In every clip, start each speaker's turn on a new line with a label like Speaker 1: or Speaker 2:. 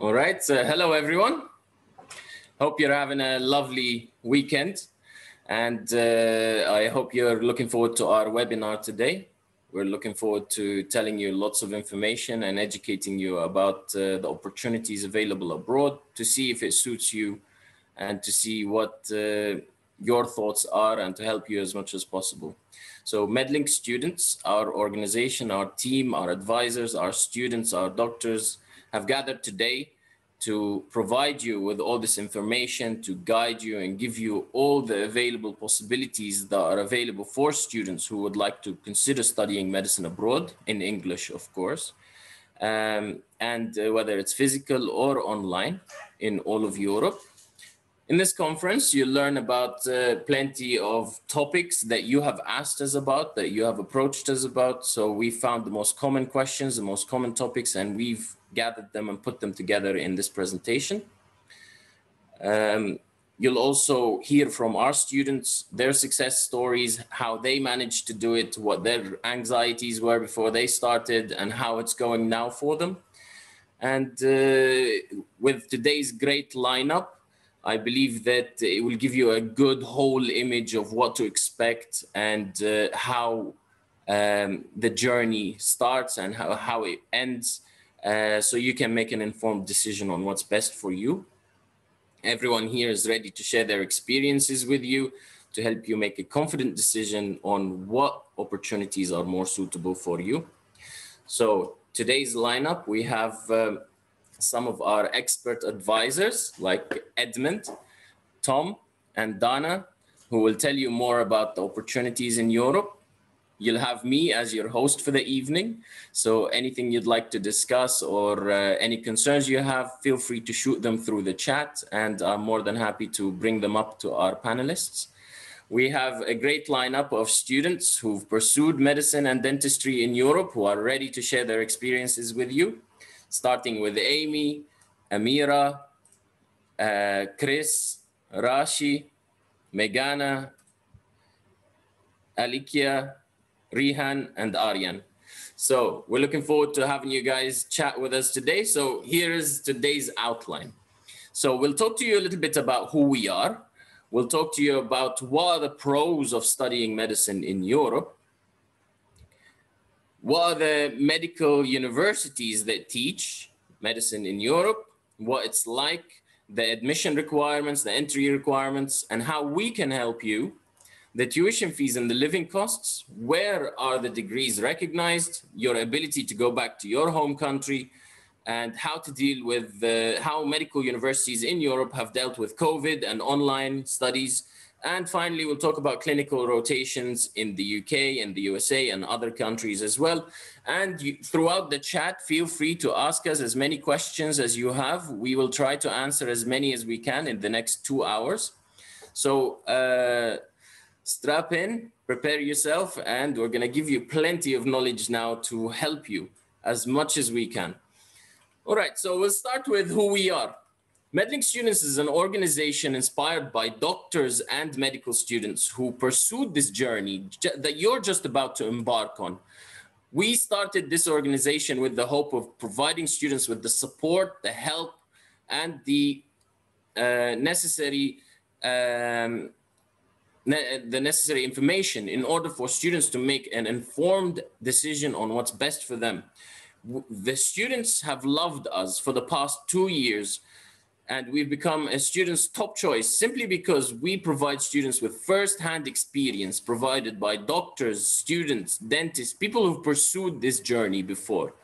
Speaker 1: All right. So hello, everyone. Hope you're having a lovely weekend. And uh, I hope you're looking forward to our webinar today. We're looking forward to telling you lots of information and educating you about uh, the opportunities available abroad to see if it suits you and to see what uh, your thoughts are and to help you as much as possible. So MedLink students, our organization, our team, our advisors, our students, our doctors have gathered today to provide you with all this information, to guide you and give you all the available possibilities that are available for students who would like to consider studying medicine abroad, in English, of course, um, and uh, whether it's physical or online in all of Europe. In this conference, you'll learn about uh, plenty of topics that you have asked us about, that you have approached us about. So we found the most common questions, the most common topics, and we've gathered them and put them together in this presentation. Um, you'll also hear from our students, their success stories, how they managed to do it, what their anxieties were before they started, and how it's going now for them. And uh, with today's great lineup, I believe that it will give you a good whole image of what to expect and uh, how um, the journey starts and how, how it ends. Uh, so you can make an informed decision on what's best for you. Everyone here is ready to share their experiences with you to help you make a confident decision on what opportunities are more suitable for you. So today's lineup, we have um, some of our expert advisors like Edmund, Tom, and Dana, who will tell you more about the opportunities in Europe. You'll have me as your host for the evening. So anything you'd like to discuss or uh, any concerns you have, feel free to shoot them through the chat and I'm more than happy to bring them up to our panelists. We have a great lineup of students who've pursued medicine and dentistry in Europe who are ready to share their experiences with you starting with Amy, Amira, uh, Chris, Rashi, Megana, Alikia, Rihan, and Aryan. So we're looking forward to having you guys chat with us today. So here is today's outline. So we'll talk to you a little bit about who we are. We'll talk to you about what are the pros of studying medicine in Europe what are the medical universities that teach medicine in Europe, what it's like, the admission requirements, the entry requirements, and how we can help you, the tuition fees and the living costs, where are the degrees recognized, your ability to go back to your home country, and how to deal with the, how medical universities in Europe have dealt with COVID and online studies and finally, we'll talk about clinical rotations in the UK and the USA and other countries as well. And you, throughout the chat, feel free to ask us as many questions as you have. We will try to answer as many as we can in the next two hours. So uh, strap in, prepare yourself, and we're going to give you plenty of knowledge now to help you as much as we can. All right, so we'll start with who we are. MedLink Students is an organization inspired by doctors and medical students who pursued this journey that you're just about to embark on. We started this organization with the hope of providing students with the support, the help, and the uh, necessary um, ne the necessary information in order for students to make an informed decision on what's best for them. The students have loved us for the past two years and we've become a student's top choice simply because we provide students with first-hand experience provided by doctors, students, dentists, people who've pursued this journey before.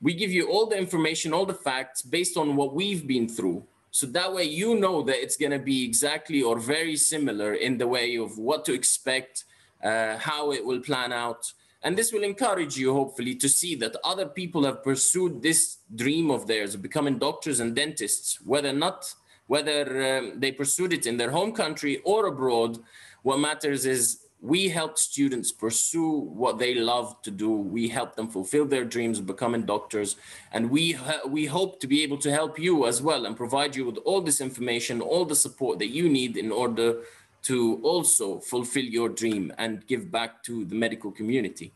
Speaker 1: We give you all the information, all the facts based on what we've been through. So that way you know that it's going to be exactly or very similar in the way of what to expect, uh, how it will plan out, and this will encourage you, hopefully, to see that other people have pursued this dream of theirs of becoming doctors and dentists, whether not, whether um, they pursued it in their home country or abroad. What matters is we help students pursue what they love to do. We help them fulfill their dreams of becoming doctors. And we, we hope to be able to help you as well and provide you with all this information, all the support that you need in order to also fulfill your dream and give back to the medical community.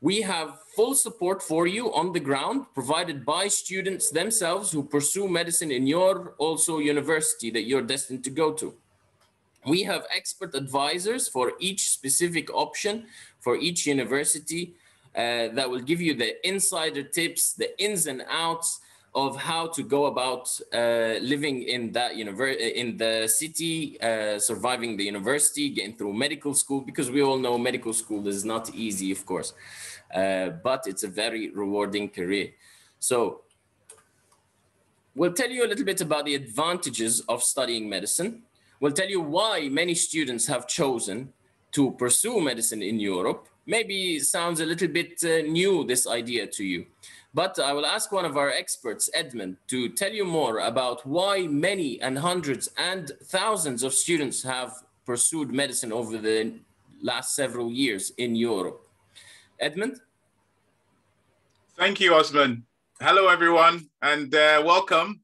Speaker 1: We have full support for you on the ground, provided by students themselves who pursue medicine in your also university that you're destined to go to. We have expert advisors for each specific option for each university uh, that will give you the insider tips, the ins and outs of how to go about uh, living in that university, in the city, uh, surviving the university, getting through medical school, because we all know medical school is not easy, of course, uh, but it's a very rewarding career. So we'll tell you a little bit about the advantages of studying medicine. We'll tell you why many students have chosen to pursue medicine in Europe. Maybe sounds a little bit uh, new, this idea to you. But I will ask one of our experts, Edmund, to tell you more about why many and hundreds and thousands of students have pursued medicine over the last several years in Europe. Edmund?
Speaker 2: Thank you, Osman. Hello, everyone, and uh, welcome.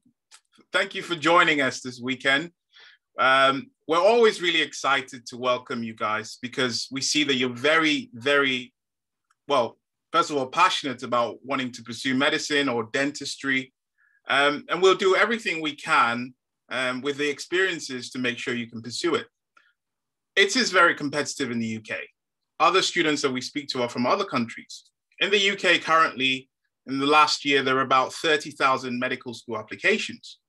Speaker 2: Thank you for joining us this weekend. Um, we're always really excited to welcome you guys because we see that you're very, very, well, first of all, passionate about wanting to pursue medicine or dentistry. Um, and we'll do everything we can um, with the experiences to make sure you can pursue it. It is very competitive in the UK. Other students that we speak to are from other countries. In the UK currently, in the last year, there are about 30,000 medical school applications.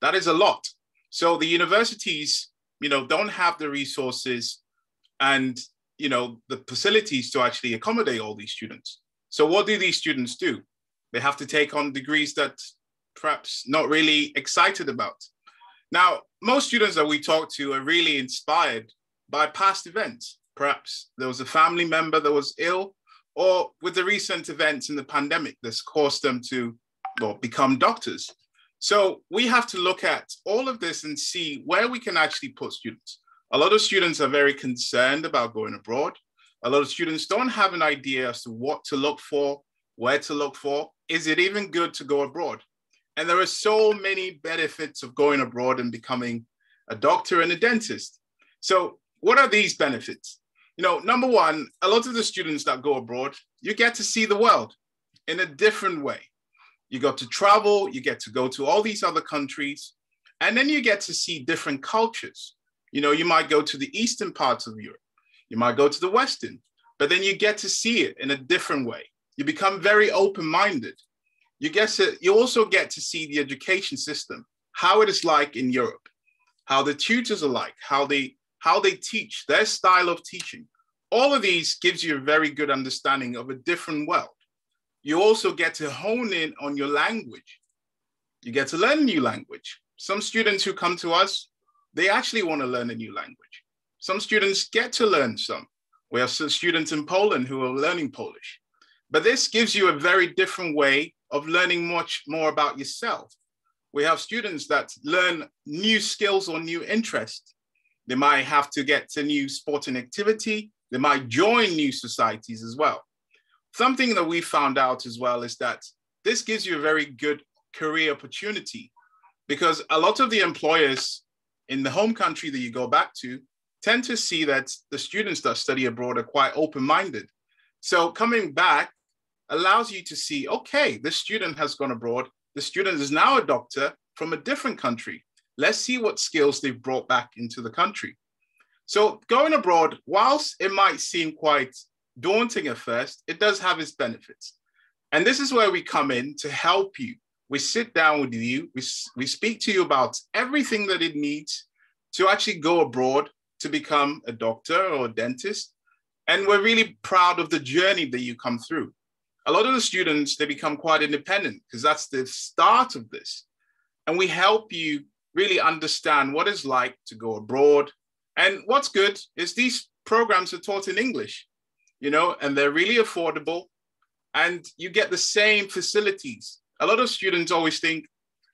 Speaker 2: That is a lot. So the universities, you know, don't have the resources and, you know, the facilities to actually accommodate all these students. So what do these students do? They have to take on degrees that perhaps not really excited about. Now, most students that we talk to are really inspired by past events. Perhaps there was a family member that was ill, or with the recent events in the pandemic that's caused them to well, become doctors. So we have to look at all of this and see where we can actually put students. A lot of students are very concerned about going abroad a lot of students don't have an idea as to what to look for, where to look for. Is it even good to go abroad? And there are so many benefits of going abroad and becoming a doctor and a dentist. So, what are these benefits? You know, number one, a lot of the students that go abroad, you get to see the world in a different way. You got to travel, you get to go to all these other countries, and then you get to see different cultures. You know, you might go to the eastern parts of Europe you might go to the Western, but then you get to see it in a different way. You become very open-minded. You get to, you also get to see the education system, how it is like in Europe, how the tutors are like, how they how they teach, their style of teaching. All of these gives you a very good understanding of a different world. You also get to hone in on your language. You get to learn a new language. Some students who come to us, they actually want to learn a new language. Some students get to learn some. We have students in Poland who are learning Polish. But this gives you a very different way of learning much more about yourself. We have students that learn new skills or new interests. They might have to get to new sporting activity. They might join new societies as well. Something that we found out as well is that this gives you a very good career opportunity because a lot of the employers in the home country that you go back to, tend to see that the students that study abroad are quite open-minded. So coming back allows you to see, okay, this student has gone abroad. The student is now a doctor from a different country. Let's see what skills they've brought back into the country. So going abroad, whilst it might seem quite daunting at first, it does have its benefits. And this is where we come in to help you. We sit down with you, we, we speak to you about everything that it needs to actually go abroad to become a doctor or a dentist. And we're really proud of the journey that you come through. A lot of the students, they become quite independent because that's the start of this. And we help you really understand what it's like to go abroad. And what's good is these programs are taught in English, you know, and they're really affordable and you get the same facilities. A lot of students always think,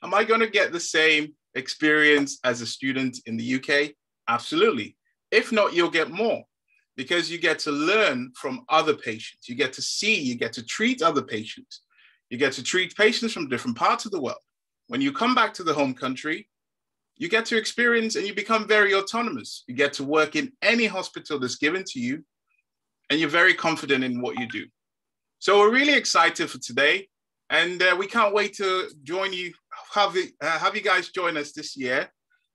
Speaker 2: am I going to get the same experience as a student in the UK? Absolutely. If not, you'll get more because you get to learn from other patients. You get to see, you get to treat other patients. You get to treat patients from different parts of the world. When you come back to the home country, you get to experience and you become very autonomous. You get to work in any hospital that's given to you, and you're very confident in what you do. So we're really excited for today, and uh, we can't wait to join you, have, uh, have you guys join us this year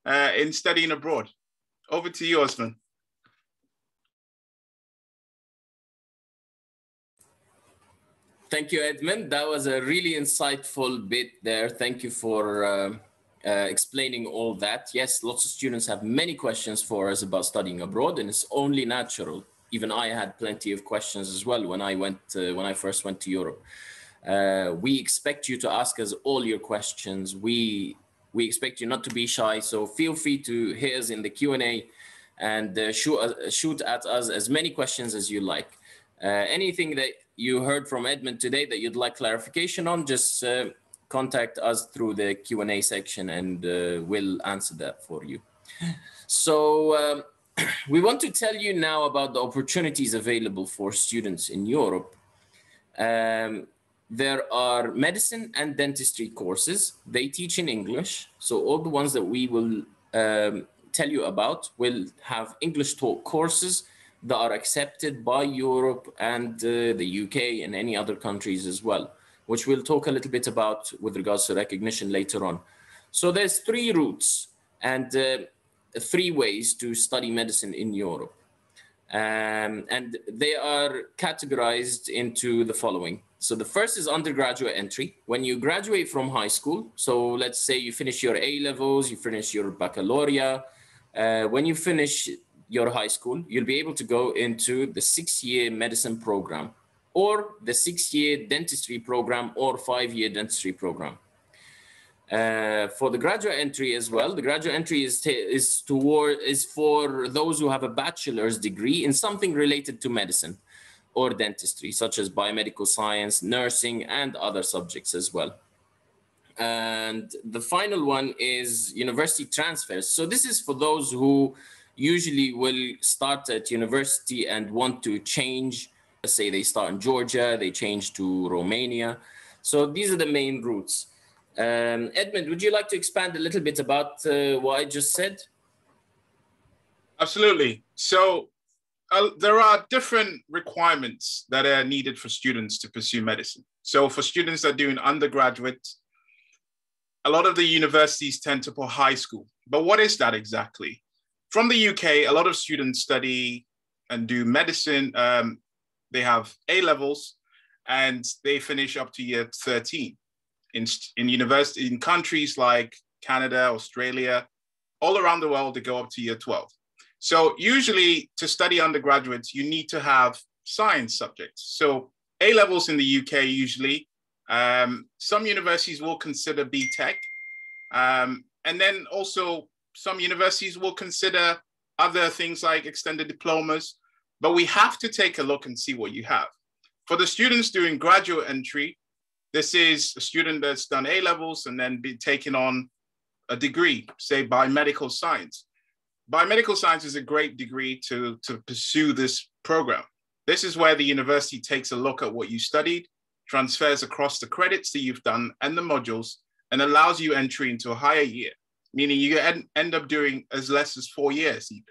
Speaker 2: uh, in studying abroad. Over to you, Osman.
Speaker 1: Thank you, Edmund. That was a really insightful bit there. Thank you for uh, uh, explaining all that. Yes, lots of students have many questions for us about studying abroad, and it's only natural. Even I had plenty of questions as well when I went uh, when I first went to Europe. Uh, we expect you to ask us all your questions. We we expect you not to be shy, so feel free to hit us in the Q and uh, shoot uh, shoot at us as many questions as you like. anything that you heard from Edmund today that you'd like clarification on, just uh, contact us through the Q&A section and uh, we'll answer that for you. So um, we want to tell you now about the opportunities available for students in Europe. Um, there are medicine and dentistry courses. They teach in English. So all the ones that we will um, tell you about will have English taught courses that are accepted by Europe and uh, the UK and any other countries as well, which we'll talk a little bit about with regards to recognition later on. So there's three routes and uh, three ways to study medicine in Europe. Um, and they are categorized into the following. So the first is undergraduate entry. When you graduate from high school, so let's say you finish your A levels, you finish your baccalaureate. Uh, when you finish your high school, you'll be able to go into the six-year medicine program or the six-year dentistry program or five-year dentistry program. Uh, for the graduate entry as well, the graduate entry is is toward is for those who have a bachelor's degree in something related to medicine or dentistry, such as biomedical science, nursing, and other subjects as well. And the final one is university transfers. So this is for those who usually will start at university and want to change. Let's say they start in Georgia, they change to Romania. So these are the main routes. Um, Edmund, would you like to expand a little bit about uh, what I just said?
Speaker 2: Absolutely. So uh, there are different requirements that are needed for students to pursue medicine. So for students that are doing undergraduate, a lot of the universities tend to put high school. But what is that exactly? from the UK, a lot of students study and do medicine. Um, they have A levels and they finish up to year 13 in, in university in countries like Canada, Australia, all around the world, they go up to year 12. So usually to study undergraduates, you need to have science subjects. So A levels in the UK usually, um, some universities will consider BTEC. Um, and then also some universities will consider other things like extended diplomas, but we have to take a look and see what you have. For the students doing graduate entry, this is a student that's done A levels and then be taken on a degree, say biomedical science. Biomedical science is a great degree to, to pursue this program. This is where the university takes a look at what you studied, transfers across the credits that you've done and the modules, and allows you entry into a higher year meaning you end, end up doing as less as four years even.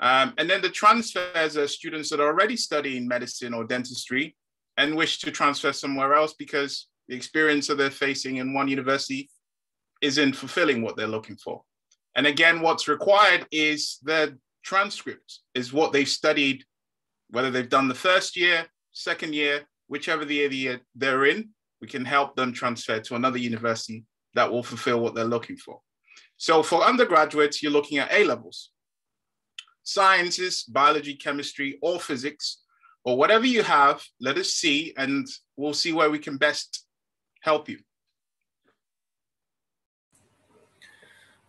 Speaker 2: Um, and then the transfers are students that are already studying medicine or dentistry and wish to transfer somewhere else because the experience that they're facing in one university isn't fulfilling what they're looking for. And again, what's required is the transcript, is what they've studied, whether they've done the first year, second year, whichever the year they're in, we can help them transfer to another university that will fulfill what they're looking for. So for undergraduates, you're looking at A levels. Sciences, biology, chemistry, or physics, or whatever you have, let us see, and we'll see where we can best help you.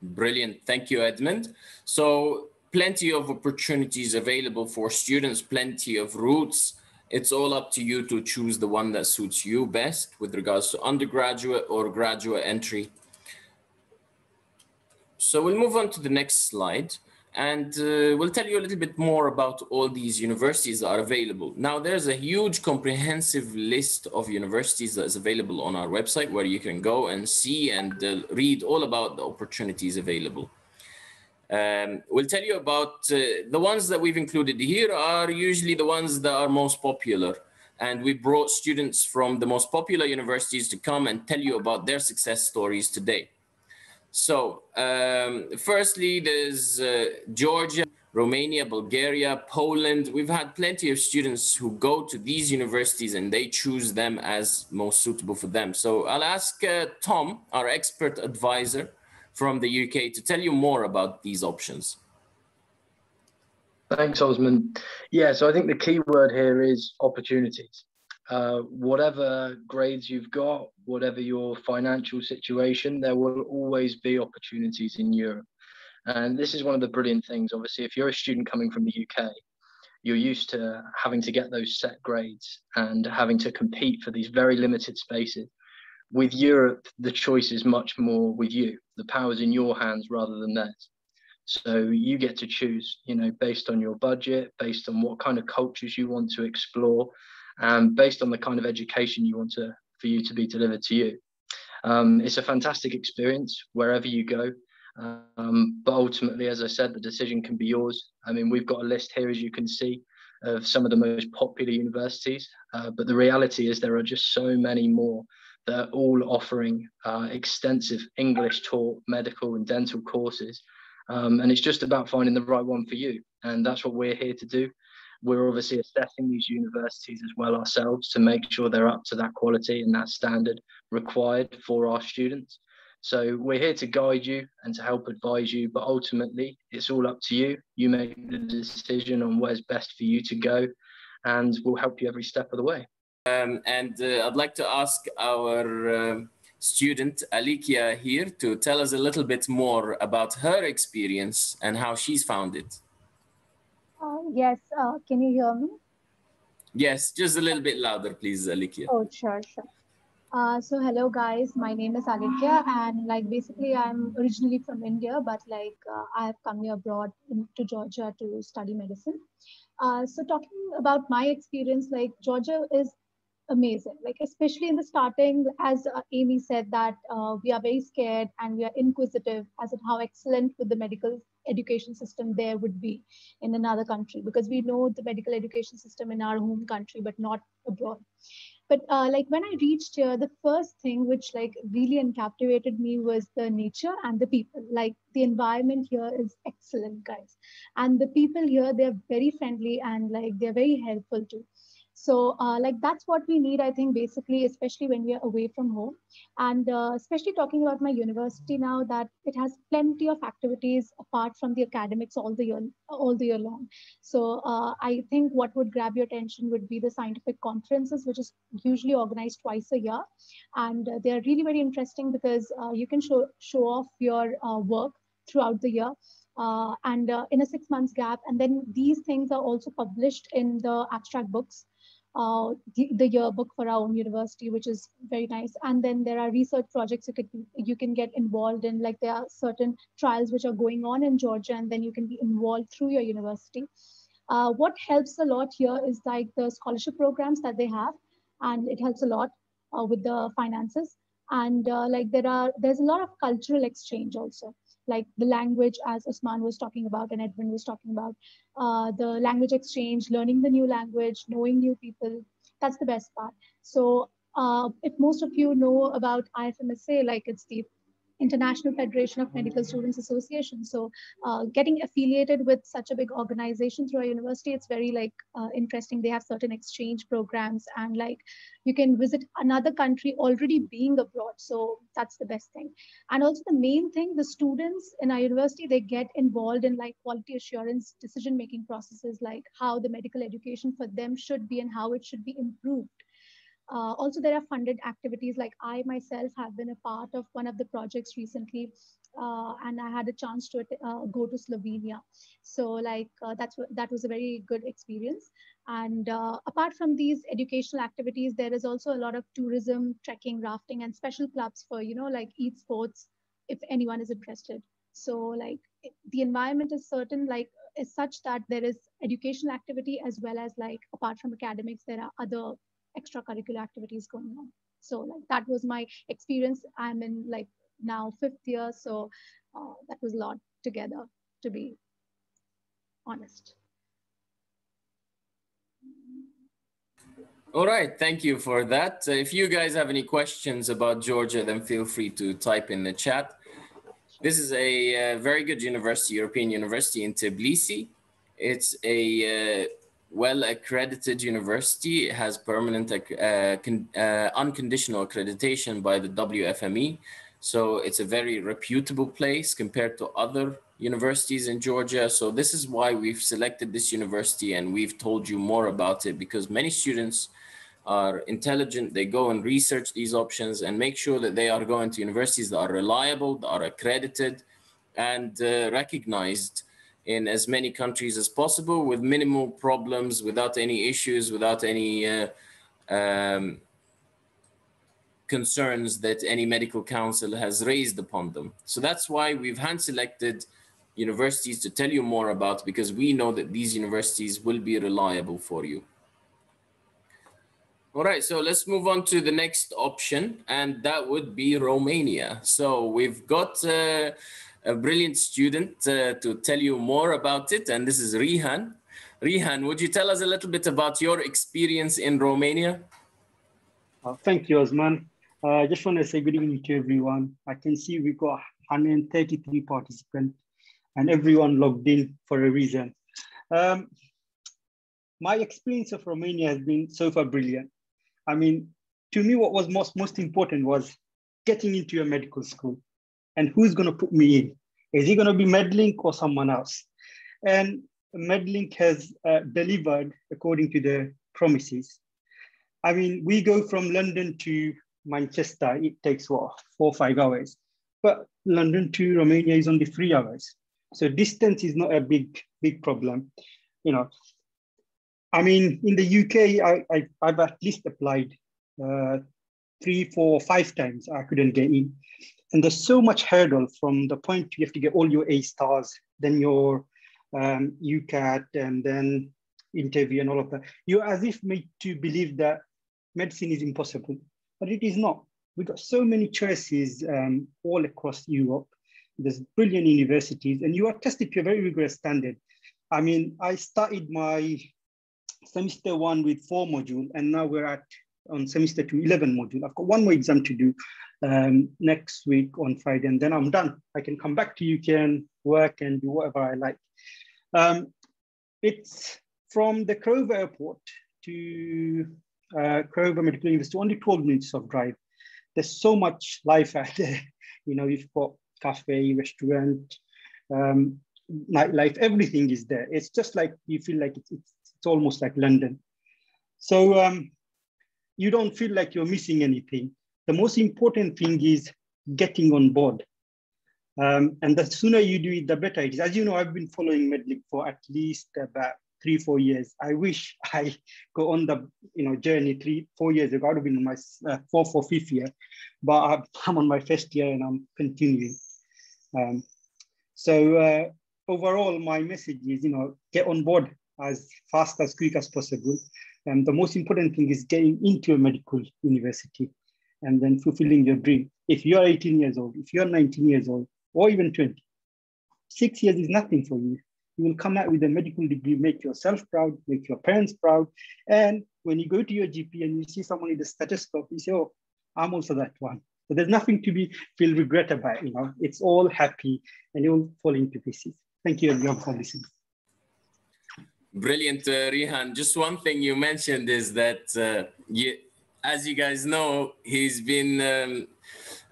Speaker 1: Brilliant. Thank you, Edmund. So plenty of opportunities available for students, plenty of routes. It's all up to you to choose the one that suits you best with regards to undergraduate or graduate entry so we'll move on to the next slide and uh, we'll tell you a little bit more about all these universities that are available. Now there's a huge comprehensive list of universities that is available on our website where you can go and see and uh, read all about the opportunities available. Um, we'll tell you about uh, the ones that we've included here are usually the ones that are most popular and we brought students from the most popular universities to come and tell you about their success stories today. So um, firstly, there's uh, Georgia, Romania, Bulgaria, Poland. We've had plenty of students who go to these universities and they choose them as most suitable for them. So I'll ask uh, Tom, our expert advisor from the UK, to tell you more about these options.
Speaker 3: Thanks, Osman. Yeah, so I think the key word here is opportunities. Uh, whatever grades you've got, whatever your financial situation, there will always be opportunities in Europe. And this is one of the brilliant things. Obviously, if you're a student coming from the UK, you're used to having to get those set grades and having to compete for these very limited spaces. With Europe, the choice is much more with you. The power's in your hands rather than theirs. So you get to choose, you know, based on your budget, based on what kind of cultures you want to explore, and based on the kind of education you want to for you to be delivered to you. Um, it's a fantastic experience wherever you go. Um, but ultimately, as I said, the decision can be yours. I mean, we've got a list here, as you can see, of some of the most popular universities. Uh, but the reality is there are just so many more that are all offering uh, extensive English taught medical and dental courses. Um, and it's just about finding the right one for you. And that's what we're here to do. We're obviously assessing these universities as well ourselves to make sure they're up to that quality and that standard required for our students. So we're here to guide you and to help advise you, but ultimately it's all up to you. You make the decision on where's best for you to go, and we'll help you every step of the way.
Speaker 1: Um, and uh, I'd like to ask our um, student Alikia here to tell us a little bit more about her experience and how she's found it.
Speaker 4: Uh, yes, uh, can you hear me?
Speaker 1: Yes, just a little bit louder, please, Alikia.
Speaker 4: Oh, sure, sure. Uh, so hello guys, my name is Alikia and like basically I'm originally from India, but like uh, I have come here abroad to Georgia to study medicine. Uh, so talking about my experience, like Georgia is amazing, like especially in the starting, as uh, Amy said that uh, we are very scared and we are inquisitive as to how excellent with the medical education system there would be in another country because we know the medical education system in our home country, but not abroad. But uh, like when i reached here the first thing which like really captivated me was the nature and the people. Like the environment here is excellent guys. And the people here they're very friendly and like they're very helpful too so uh, like that's what we need, I think, basically, especially when we are away from home. And uh, especially talking about my university now that it has plenty of activities apart from the academics all the year, all the year long. So uh, I think what would grab your attention would be the scientific conferences, which is usually organized twice a year. And uh, they're really very interesting because uh, you can show, show off your uh, work throughout the year. Uh, and uh, in a six months gap. And then these things are also published in the abstract books uh, the, the, yearbook for our own university, which is very nice. And then there are research projects you could you can get involved in. Like there are certain trials which are going on in Georgia, and then you can be involved through your university. Uh, what helps a lot here is like the scholarship programs that they have, and it helps a lot uh, with the finances. And uh, like there are there's a lot of cultural exchange also like the language as Osman was talking about and Edwin was talking about, uh, the language exchange, learning the new language, knowing new people, that's the best part. So uh, if most of you know about IFMSA, like it's the International Federation of Medical Students Association. So uh, getting affiliated with such a big organization through our university, it's very like uh, interesting. They have certain exchange programs and like you can visit another country already being abroad. So that's the best thing. And also the main thing, the students in our university, they get involved in like quality assurance decision-making processes, like how the medical education for them should be and how it should be improved. Uh, also, there are funded activities like I myself have been a part of one of the projects recently, uh, and I had a chance to uh, go to Slovenia. So, like uh, that's that was a very good experience. And uh, apart from these educational activities, there is also a lot of tourism, trekking, rafting, and special clubs for you know like eat sports if anyone is interested. So, like the environment is certain like is such that there is educational activity as well as like apart from academics, there are other extracurricular activities going on. So like that was my experience. I'm in like now fifth year, so uh, that was a lot together, to be honest.
Speaker 1: All right, thank you for that. Uh, if you guys have any questions about Georgia, then feel free to type in the chat. This is a uh, very good university, European University in Tbilisi. It's a uh, well accredited university. Has permanent, uh, uh, unconditional accreditation by the WFME. So it's a very reputable place compared to other universities in Georgia. So this is why we've selected this university and we've told you more about it because many students are intelligent, they go and research these options and make sure that they are going to universities that are reliable, that are accredited and uh, recognized in as many countries as possible with minimal problems, without any issues, without any uh, um, concerns that any medical council has raised upon them. So that's why we've hand selected universities to tell you more about because we know that these universities will be reliable for you. All right, so let's move on to the next option, and that would be Romania. So we've got uh, a brilliant student uh, to tell you more about it, and this is Rihan. Rihan, would you tell us a little bit about your experience in Romania?
Speaker 5: Uh, thank you, Osman. Uh, I just want to say good evening to everyone. I can see we've got 133 participants and everyone logged in for a reason. Um, my experience of Romania has been so far brilliant. I mean, to me, what was most, most important was getting into a medical school and who's going to put me in? Is he going to be Medlink or someone else? And Medlink has uh, delivered according to their promises. I mean, we go from London to Manchester, it takes what, four or five hours. But London to Romania is only three hours. So distance is not a big, big problem. You know, I mean, in the UK, I, I, have at least applied uh, three, four, five times. I couldn't get in. And there's so much hurdle from the point you have to get all your A stars, then your um, UCAT, and then interview and all of that. You're as if made to believe that medicine is impossible, but it is not. We've got so many choices um, all across Europe. There's brilliant universities, and you are tested to a very rigorous standard. I mean, I started my semester one with four module, and now we're at on semester two, 11 module. I've got one more exam to do um, next week on Friday, and then I'm done. I can come back to UK and work and do whatever I like. Um, it's from the Craiova Airport to uh, Craiova Medical University, only 12 minutes of drive. There's so much life out there. You know, you've got cafe, restaurant, um, nightlife, everything is there. It's just like you feel like it's, it's, it's almost like London. So um, you don't feel like you're missing anything. The most important thing is getting on board. Um, and the sooner you do it, the better it is. As you know, I've been following Medlink for at least about three, four years. I wish I go on the you know journey three, four years ago. I would have been in my uh, fourth or fifth year, but I'm on my first year and I'm continuing. Um, so uh, overall, my message is, you know, get on board as fast as quick as possible. And the most important thing is getting into a medical university and then fulfilling your dream. If you're 18 years old, if you're 19 years old, or even 20, six years is nothing for you. You will come out with a medical degree, make yourself proud, make your parents proud. And when you go to your GP and you see someone with a stethoscope, you say, oh, I'm also that one. So there's nothing to be feel regret about, you know, it's all happy and you'll fall into pieces. Thank you everyone for listening.
Speaker 1: Brilliant, uh, Rihan. Just one thing you mentioned is that, uh, you, as you guys know, he's been, um,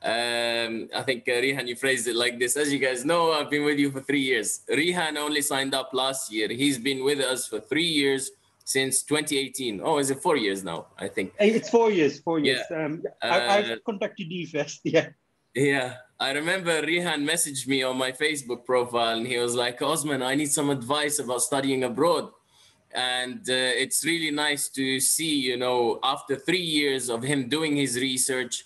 Speaker 1: um, I think uh, Rihan, you phrased it like this. As you guys know, I've been with you for three years. Rihan only signed up last year. He's been with us for three years since 2018. Oh, is it four years now? I think.
Speaker 5: It's four years, four years. Yeah. Um, I, have uh, contacted you first, yeah.
Speaker 1: Yeah, I remember Rihan messaged me on my Facebook profile and he was like, Osman, I need some advice about studying abroad. And uh, it's really nice to see, you know, after three years of him doing his research,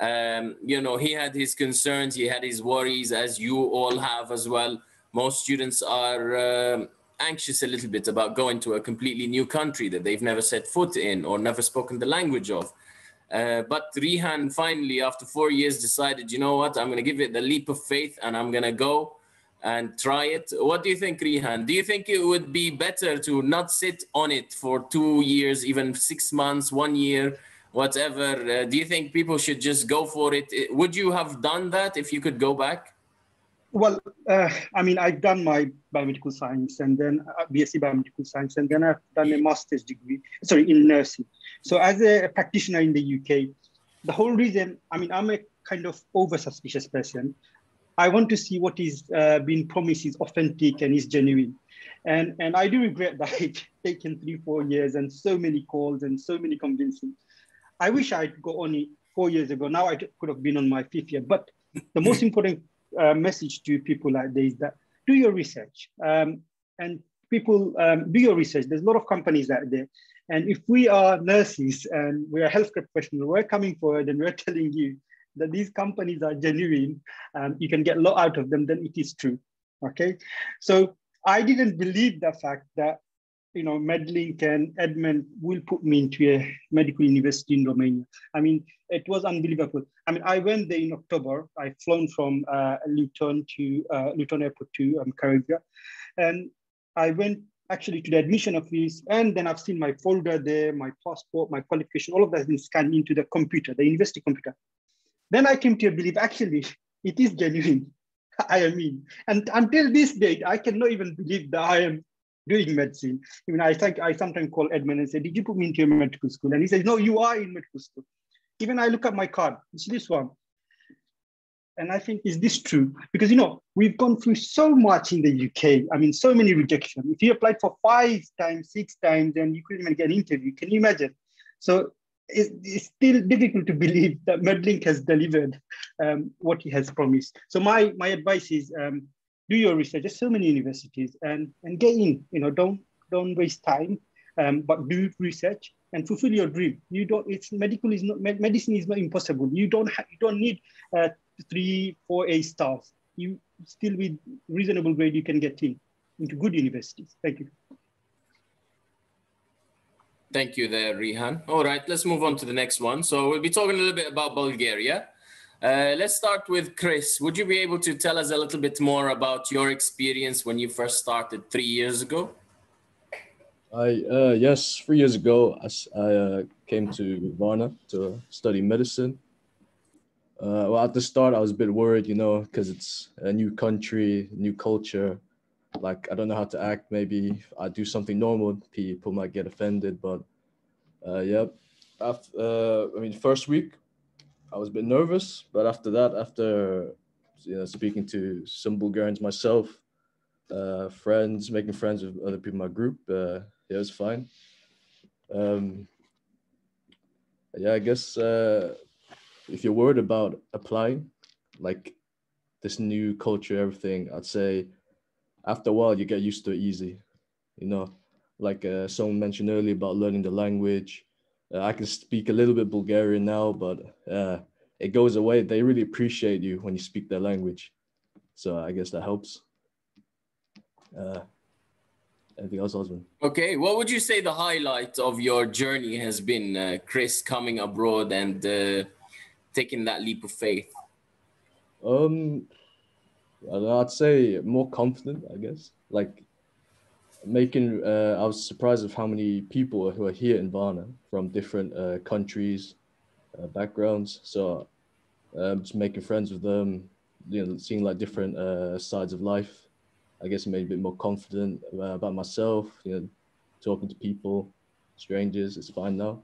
Speaker 1: um, you know, he had his concerns, he had his worries, as you all have as well. Most students are uh, anxious a little bit about going to a completely new country that they've never set foot in or never spoken the language of. Uh, but Rihan finally, after four years, decided, you know what, I'm going to give it the leap of faith and I'm going to go and try it. What do you think, Rihan? Do you think it would be better to not sit on it for two years, even six months, one year, whatever? Uh, do you think people should just go for it? Would you have done that if you could go back?
Speaker 5: Well, uh, I mean, I've done my biomedical science and then uh, BSc biomedical science, and then I've done a master's degree, sorry, in nursing. So as a practitioner in the UK, the whole reason, I mean, I'm a kind of over suspicious person. I want to see what is uh, being promised is authentic and is genuine. And, and I do regret that it's taken three, four years and so many calls and so many convincing. I wish I'd go only four years ago. Now I could have been on my fifth year. But the most important uh, message to people like this is that do your research. Um, and people um, do your research. There's a lot of companies out there. And if we are nurses and we are healthcare professionals, we're coming forward and we're telling you that these companies are genuine, um, you can get a lot out of them, then it is true. Okay. So I didn't believe the fact that you know, Medlink and Edmund will put me into a medical university in Romania. I mean, it was unbelievable. I mean, I went there in October. I flown from uh, Luton to uh, Luton Airport to um, and I went actually to the admission office, and then I've seen my folder there, my passport, my qualification, all of that has been scanned into the computer, the university computer. Then I came to believe actually it is genuine. I am in. And until this date, I cannot even believe that I am doing medicine. I mean, I think I sometimes call Edmund and say, Did you put me into medical school? And he says, No, you are in medical school. Even I look at my card, it's this one. And I think, is this true? Because, you know, we've gone through so much in the UK. I mean, so many rejections. If you applied for five times, six times, and you couldn't even get an interview, can you imagine? So it's, it's still difficult to believe that Medlink has delivered um, what he has promised. So my, my advice is um, do your research. There's so many universities and, and get in, you know, don't, don't waste time, um, but do research and fulfill your dream. You don't, it's medical is not, medicine is not impossible. You don't have, you don't need uh, three, four A stars. You still with reasonable grade, you can get in into good universities. Thank you.
Speaker 1: Thank you there, Rihan. All right, let's move on to the next one. So we'll be talking a little bit about Bulgaria. Uh, let's start with Chris. Would you be able to tell us a little bit more about your experience when you first started three years ago?
Speaker 6: I uh, yes, three years ago, I, I uh, came to Varna to study medicine. Uh, well, at the start, I was a bit worried, you know, because it's a new country, new culture. Like I don't know how to act. Maybe I do something normal, people might get offended. But uh, yeah, after uh, I mean, first week I was a bit nervous, but after that, after you know, speaking to some Bulgarians myself, uh, friends, making friends with other people in my group, uh, yeah, it was fine. Um, yeah, I guess uh, if you're worried about applying, like this new culture, everything, I'd say after a while you get used to it easy. You know, like uh, someone mentioned earlier about learning the language, uh, I can speak a little bit Bulgarian now, but uh, it goes away. They really appreciate you when you speak their language. So I guess that helps. Uh, anything else, Osman?
Speaker 1: Okay, what would you say the highlight of your journey has been, uh, Chris, coming abroad and uh, taking that leap of faith?
Speaker 6: Um, I'd say more confident, I guess. Like making uh, I was surprised of how many people who are here in Varna from different uh, countries, uh, backgrounds. So um, just making friends with them, you know, seeing like different uh, sides of life. I guess made a bit more confident uh, about myself. You know, talking to people, strangers. It's fine now.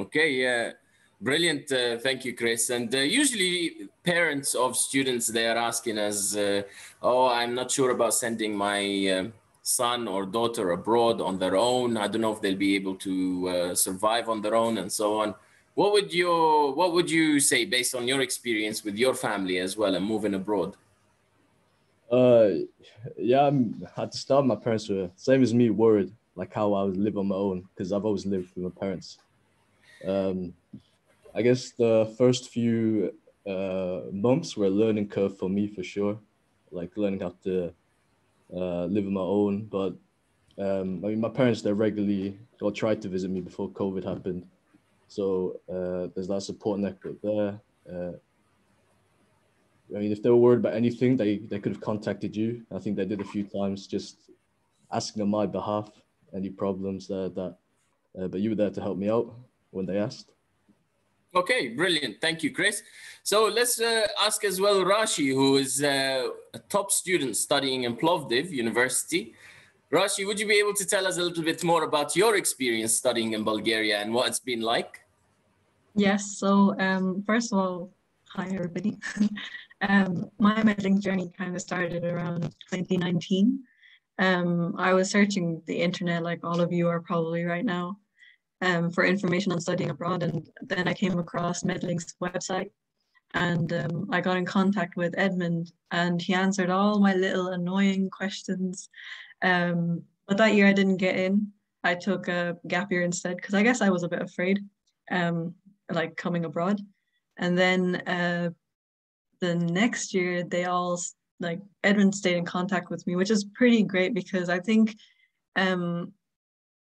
Speaker 1: Okay. Yeah. Brilliant. Uh, thank you, Chris. And uh, usually, parents of students they are asking us, uh, "Oh, I'm not sure about sending my uh, son or daughter abroad on their own. I don't know if they'll be able to uh, survive on their own, and so on." What would you What would you say based on your experience with your family as well and moving abroad?
Speaker 6: Uh, yeah. At the start, my parents were same as me, worried like how I would live on my own because I've always lived with my parents. Um, I guess the first few uh, months were a learning curve for me for sure, like learning how to uh, live on my own. But um, I mean, my parents they regularly or tried to visit me before COVID happened, so uh, there's that support network there. Uh, I mean, if they were worried about anything, they, they could have contacted you. I think they did a few times, just asking on my behalf any problems that, that uh, but you were there to help me out when they asked.
Speaker 1: Okay, brilliant. Thank you, Chris. So let's uh, ask as well Rashi, who is uh, a top student studying in Plovdiv University. Rashi, would you be able to tell us a little bit more about your experience studying in Bulgaria and what it's been like?
Speaker 7: Yes. So um, first of all, hi everybody. um, my Medlink journey kind of started around 2019. Um, I was searching the internet like all of you are probably right now um, for information on studying abroad. And then I came across MedLink's website and um, I got in contact with Edmund and he answered all my little annoying questions um, but that year I didn't get in. I took a gap year instead because I guess I was a bit afraid, um, like coming abroad. And then uh, the next year, they all like Edmund stayed in contact with me, which is pretty great because I think, um,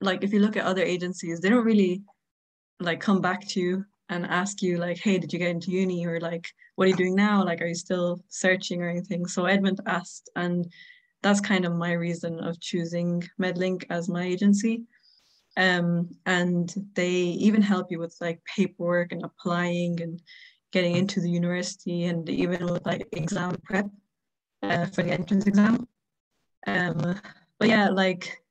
Speaker 7: like if you look at other agencies, they don't really like come back to you and ask you like, hey, did you get into uni or like, what are you doing now? Like, are you still searching or anything? So Edmund asked, and that's kind of my reason of choosing Medlink as my agency. Um, and they even help you with like paperwork and applying and getting into the university and even with like exam prep uh, for the entrance exam. Um, but yeah, like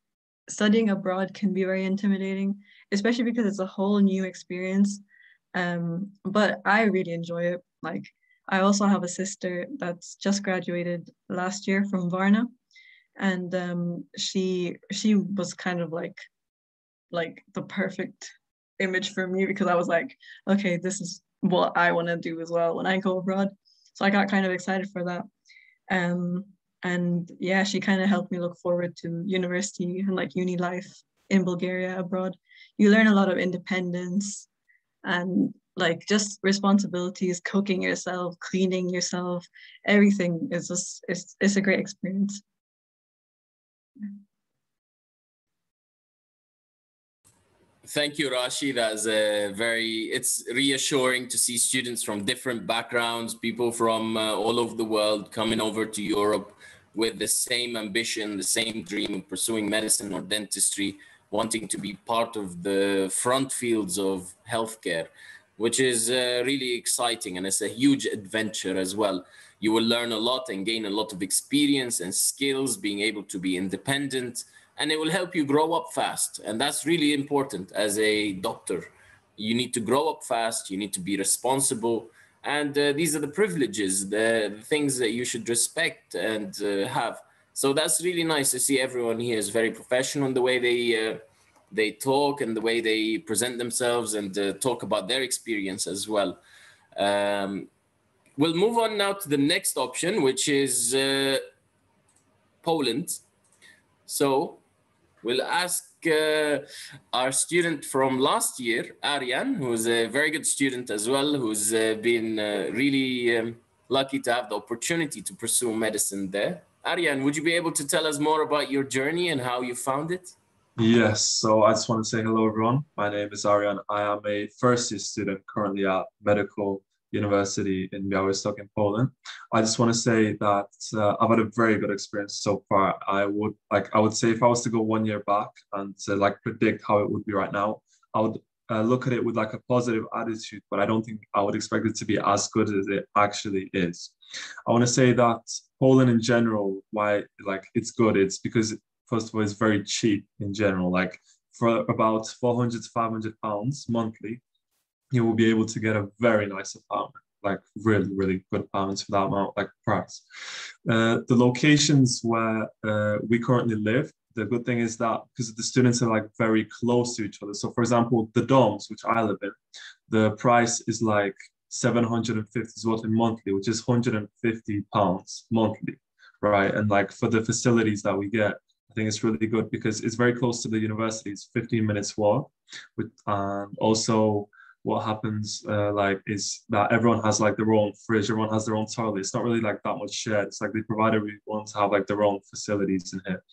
Speaker 7: studying abroad can be very intimidating, especially because it's a whole new experience. Um, but I really enjoy it. Like I also have a sister that's just graduated last year from Varna and um, she she was kind of like like the perfect image for me because I was like, okay, this is what I want to do as well when I go abroad. So I got kind of excited for that. Um, and yeah, she kind of helped me look forward to university and like uni life in Bulgaria abroad. You learn a lot of independence and like just responsibilities, cooking yourself, cleaning yourself, everything is just it's it's a great experience.
Speaker 1: Thank you, Rashi. That's a very, it's reassuring to see students from different backgrounds, people from uh, all over the world coming over to Europe with the same ambition, the same dream of pursuing medicine or dentistry, wanting to be part of the front fields of healthcare, which is uh, really exciting. And it's a huge adventure as well you will learn a lot and gain a lot of experience and skills, being able to be independent, and it will help you grow up fast. And that's really important as a doctor. You need to grow up fast, you need to be responsible. And uh, these are the privileges, the, the, things that you should respect and uh, have. So that's really nice to see everyone here is very professional in the way they uh, they talk and the way they present themselves and uh, talk about their experience as well. Um, We'll move on now to the next option, which is uh, Poland. So we'll ask uh, our student from last year, Arian, who's a very good student as well, who's uh, been uh, really um, lucky to have the opportunity to pursue medicine there. Arian, would you be able to tell us more about your journey and how you found it?
Speaker 8: Yes, so I just want to say hello, everyone. My name is Arian. I am a first year student currently at Medical University in Białystok in Poland. I just want to say that uh, I've had a very good experience so far. I would like I would say if I was to go one year back and to like predict how it would be right now, I would uh, look at it with like a positive attitude, but I don't think I would expect it to be as good as it actually is. I want to say that Poland in general, why like it's good, it's because first of all it's very cheap in general. Like for about 400 to 500 pounds monthly, you will be able to get a very nice apartment, like really, really good apartments for that amount, like price. Uh, the locations where uh, we currently live, the good thing is that because the students are like very close to each other. So for example, the dorms, which I live in, the price is like 750 zloty monthly, which is 150 pounds monthly, right? And like for the facilities that we get, I think it's really good because it's very close to the university. It's 15 minutes walk, with, and also what happens uh, like is that everyone has like their own fridge, everyone has their own toilet. It's not really like that much shared. It's like they provide everyone to have like their own facilities in here.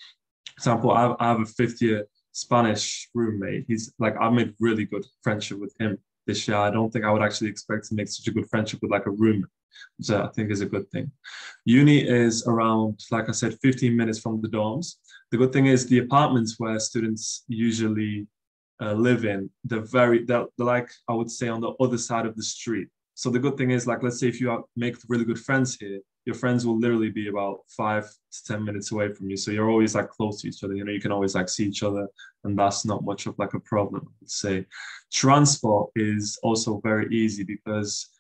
Speaker 8: For example, I have, I have a fifth year Spanish roommate. He's like I've made really good friendship with him this year. I don't think I would actually expect to make such a good friendship with like a room which I think is a good thing. Uni is around, like I said, 15 minutes from the dorms. The good thing is the apartments where students usually uh, live in, they're very, they're, they're like, I would say, on the other side of the street. So the good thing is, like, let's say if you make really good friends here, your friends will literally be about five to 10 minutes away from you. So you're always like close to each other. You know, you can always like see each other, and that's not much of like a problem, I would say. Transport is also very easy because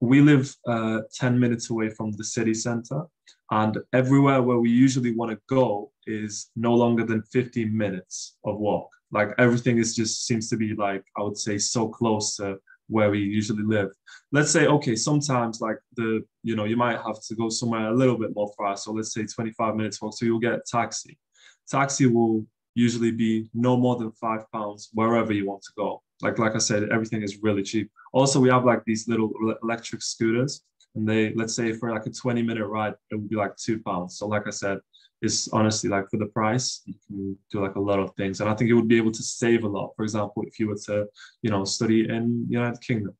Speaker 8: we live uh, 10 minutes away from the city center, and everywhere where we usually want to go is no longer than 15 minutes of walk. Like everything is just seems to be like, I would say, so close to where we usually live. Let's say, okay, sometimes like the, you know, you might have to go somewhere a little bit more far. So let's say 25 minutes walk. So you'll get a taxi. Taxi will usually be no more than five pounds wherever you want to go. Like, like I said, everything is really cheap. Also, we have like these little electric scooters and they, let's say for like a 20 minute ride, it would be like two pounds. So like I said, is honestly like for the price you can do like a lot of things. And i think you would be able to save a lot. For example if you were to you know study in united kingdom.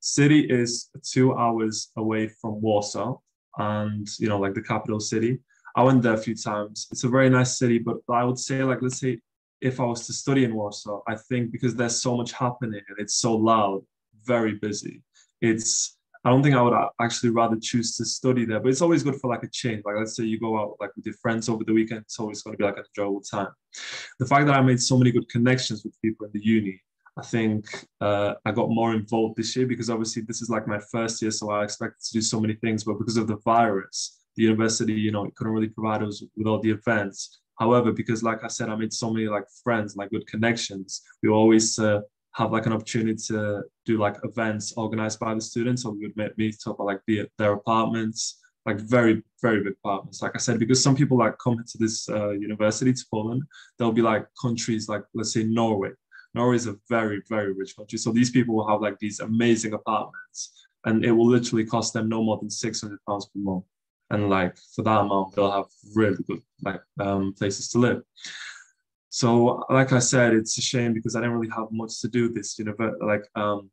Speaker 8: City is two hours away from warsaw and you know like the capital city. I went there a few times. It's a very nice city but i would say like let's say if i was to study in warsaw i think because there's so much happening and it's so loud very busy it's I don't think I would actually rather choose to study there, but it's always good for like a change. Like let's say you go out like with your friends over the weekend, it's always going to be like an enjoyable time. The fact that I made so many good connections with people in the uni, I think uh, I got more involved this year because obviously this is like my first year, so I expected to do so many things, but because of the virus, the university, you know, it couldn't really provide us with all the events. However, because like I said, I made so many like friends, like good connections. We always uh, have like an opportunity to do like events organized by the students. or we would meet up at like the, their apartments, like very, very big apartments. Like I said, because some people like come to this uh, university to Poland, there'll be like countries like, let's say Norway. Norway is a very, very rich country. So these people will have like these amazing apartments and it will literally cost them no more than 600 pounds per month. And like for that amount, they'll have really good like um, places to live. So, like I said, it's a shame because I didn't really have much to do this, you know, like um,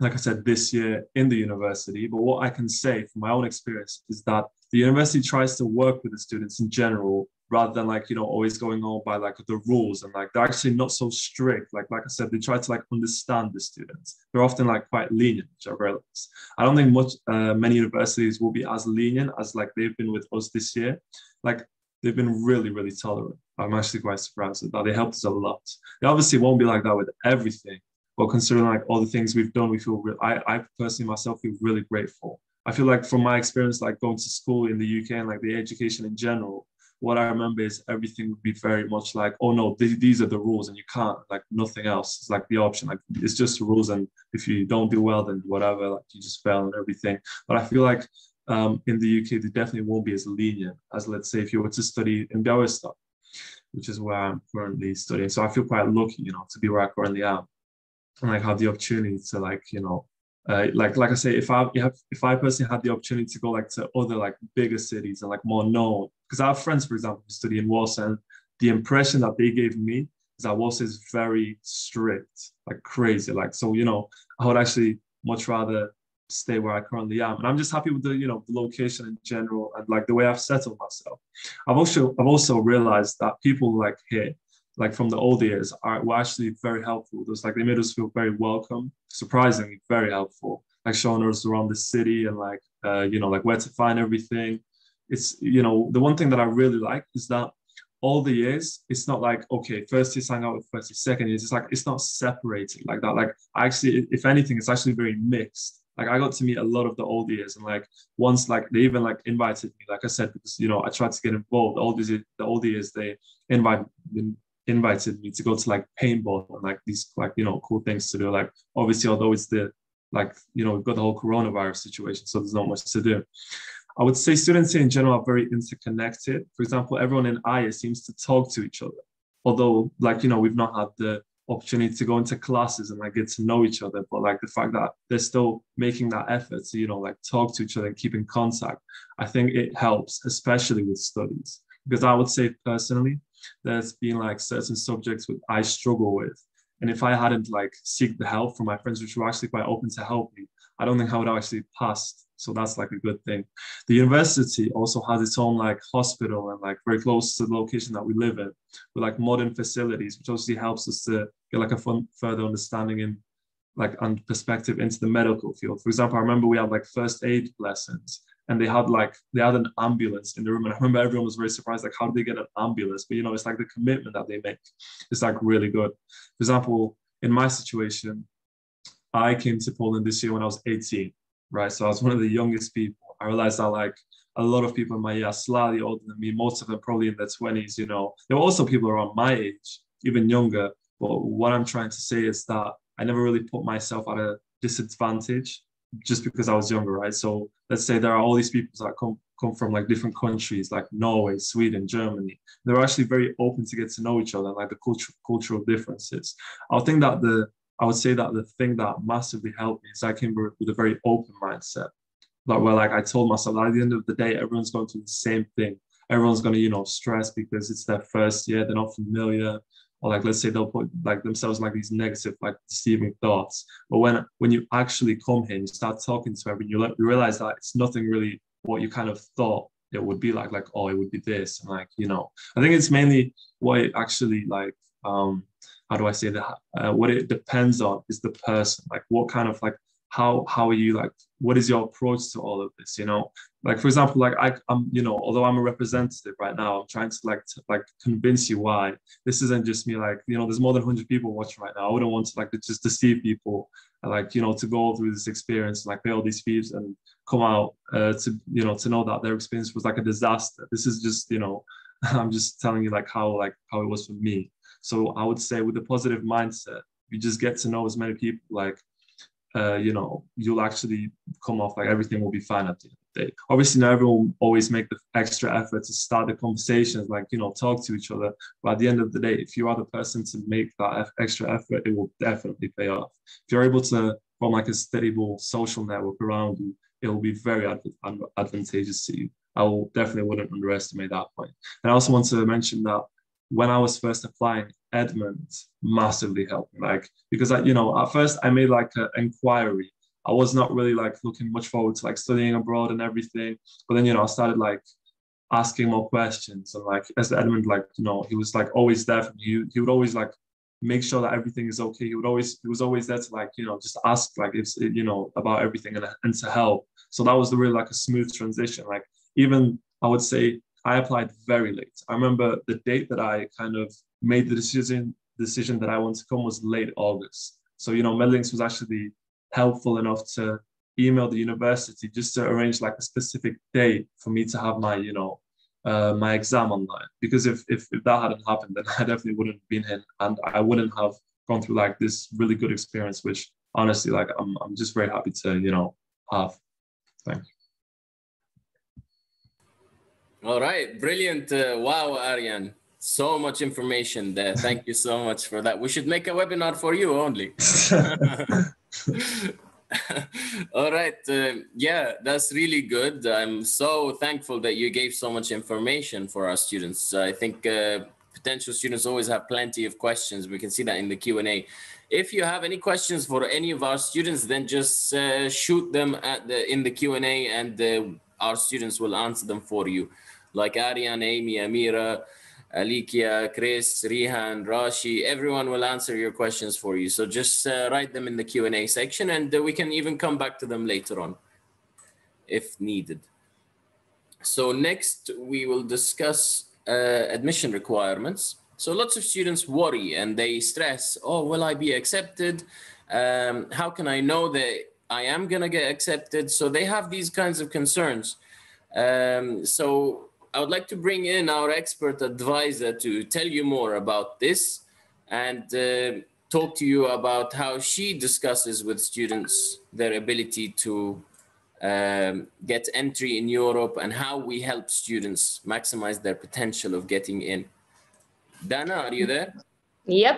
Speaker 8: like I said, this year in the university. But what I can say from my own experience is that the university tries to work with the students in general rather than like you know always going on by like the rules. And like they're actually not so strict. Like like i said they try to like understand the students. They're often like quite lenient which i realize. I don't think much uh, many universities will be as lenient as like they've been with us this year. Like they've been really, really tolerant. I'm actually quite surprised that they helped us a lot. They obviously won't be like that with everything, but considering like all the things we've done, we feel re- I, I personally myself feel really grateful. I feel like from my experience, like going to school in the UK and like the education in general, what I remember is everything would be very much like, oh no, th- these are the rules and you can't, like nothing else. It's like the option, like it's just rules. And if you don't do well, then whatever, like you just fail and everything. But I feel like um, in the UK, they definitely won't be as lenient as, let's say, if you were to study in Białystok, which is where I'm currently studying. So I feel quite lucky, you know, to be where I currently am, and like have the opportunity to, like, you know, uh, like like I say, if I if I personally had the opportunity to go like to other like bigger cities and like more known, because I have friends, for example, who study in Warsaw, and the impression that they gave me is that Warsaw is very strict, like crazy. Like so, you know, I would actually much rather stay where I currently am. And I'm just happy with the, you know, the location in general and like the way I've settled myself. I've also I've also realized that people like here, like from the old years, are were actually very helpful. There's like they made us feel very welcome, surprisingly very helpful. Like showing us around the city and like uh, you know, like where to find everything. It's you know, the one thing that I really like is that all the years, it's not like, okay, first year hang out with first year, second year, it's like, it's not separated like that. Like actually, if anything, it's actually very mixed like I got to meet a lot of the old years and like once like they even like invited me like I said because you know I tried to get involved. All these the old years they invite invited me to go to like paintball and like these like you know cool things to do. Like obviously although it's the like you know we've got the whole coronavirus situation so there's not much to do. I would say students in general are very interconnected. For example everyone in IA seems to talk to each other although like you know we've not had the opportunity to go into classes and like get to know each other but like the fact that they're still making that effort to you know like talk to each other and keep in contact i think it helps especially with studies because i would say personally there's been like certain subjects which i struggle with and if i hadn't like seek the help from my friends which were actually quite open to help me I don't think I would have actually passed. So that's like a good thing. The university also has its own like hospital and like very close to the location that we live in with like modern facilities, which obviously helps us to get like a fun, further understanding in like and perspective into the medical field. For example, I remember we had like first aid lessons and they had like they had an ambulance in the room and i remember everyone was very surprised like how did they get an ambulance but you know it's like the commitment that they make is like really good for example in my situation i came to poland this year when i was 18 right so i was one of the youngest people i realized that like a lot of people in my year slightly older than me most of them probably in their 20s you know there were also people around my age even younger but what i'm trying to say is that I never really put myself at a disadvantage just because I was younger, right? So let's say there are all these people that come come from like different countries like Norway, Sweden, Germany. They're actually very open to get to know each other, like the cultural differences. I think that the I would say that the thing that massively helped me is I came with a very open mindset. Like where like I told myself at the end of the day, everyone's going through the same thing. Everyone's going to, you know, stress because it's their first year, they're not familiar or like let's say they'll put like themselves like these negative like deceiving thoughts but when when you actually come here and you start talking to everyone you, you realize that it's nothing really what you kind of thought it would be like like oh it would be this and like you know i think it's mainly what it actually like um how do i say that? Uh, what it depends on is the person. Like what kind of like how how are you like what is your approach to all of this you know? Like for example like I, i'm you know although i'm a representative right now i'm trying to like to, like convince you why this isn't just me like you know there's more than 100 people watching right now. I wouldn't want to like just deceive people like you know to go through this experience like pay all these fees and come out uh, to you know to know that their experience was like a disaster. This is just you know i'm just telling you like how like how it was for me so i would say with a positive mindset you just get to know as many people like uh, you know, you'll actually come off like everything will be fine at the end of the day. Obviously, not everyone will always make the extra effort to start the conversations, like, you know, talk to each other. But at the end of the day, if you are the person to make that extra effort, it will definitely pay off. If you're able to form like a stable social network around you, it will be very advantageous to you. I will definitely wouldn't underestimate that point. And I also want to mention that when I was first applying, Edmund massively helped me. Like because I, you know, at first I made like an inquiry. I was not really like looking much forward to like studying abroad and everything. But then, you know, I started like asking more questions and like as Edmund, like, you know, he was like always there for me. He, he would always like make sure that everything is okay. He would always he was always there to like, you know, just ask like it's you know about everything and, and to help. So that was the really like a smooth transition. Like even I would say I applied very late. I remember the date that I kind of made the decision decision that I want to come was late August. So you know, Medlinks was actually helpful enough to email the university just to arrange like a specific date for me to have my you know uh, my exam online. Because if, if if that hadn't happened, then I definitely wouldn't have been here, and I wouldn't have gone through like this really good experience, which honestly, like I'm I'm just very happy to you know have. Thank you.
Speaker 1: All right, brilliant. Uh, wow, Aryan. So much information there. Thank you so much for that. We should make a webinar for you only. All right. Uh, yeah, that's really good. I'm so thankful that you gave so much information for our students. I think uh, potential students always have plenty of questions. We can see that in the Q&A. If you have any questions for any of our students, then just uh, shoot them at the in the Q&A and uh, our students will answer them for you like Aryan, Amy, Amira, Alikia, Chris, Rihan, Rashi, everyone will answer your questions for you. So just uh, write them in the Q&A section and uh, we can even come back to them later on if needed. So next we will discuss uh, admission requirements. So lots of students worry and they stress, oh, will I be accepted? Um, how can I know that I am gonna get accepted? So they have these kinds of concerns. Um, so I would like to bring in our expert advisor to tell you more about this and uh, talk to you about how she discusses with students their ability to um, get entry in Europe and how we help students maximize their potential of getting in. Dana, are you there?
Speaker 9: Yep.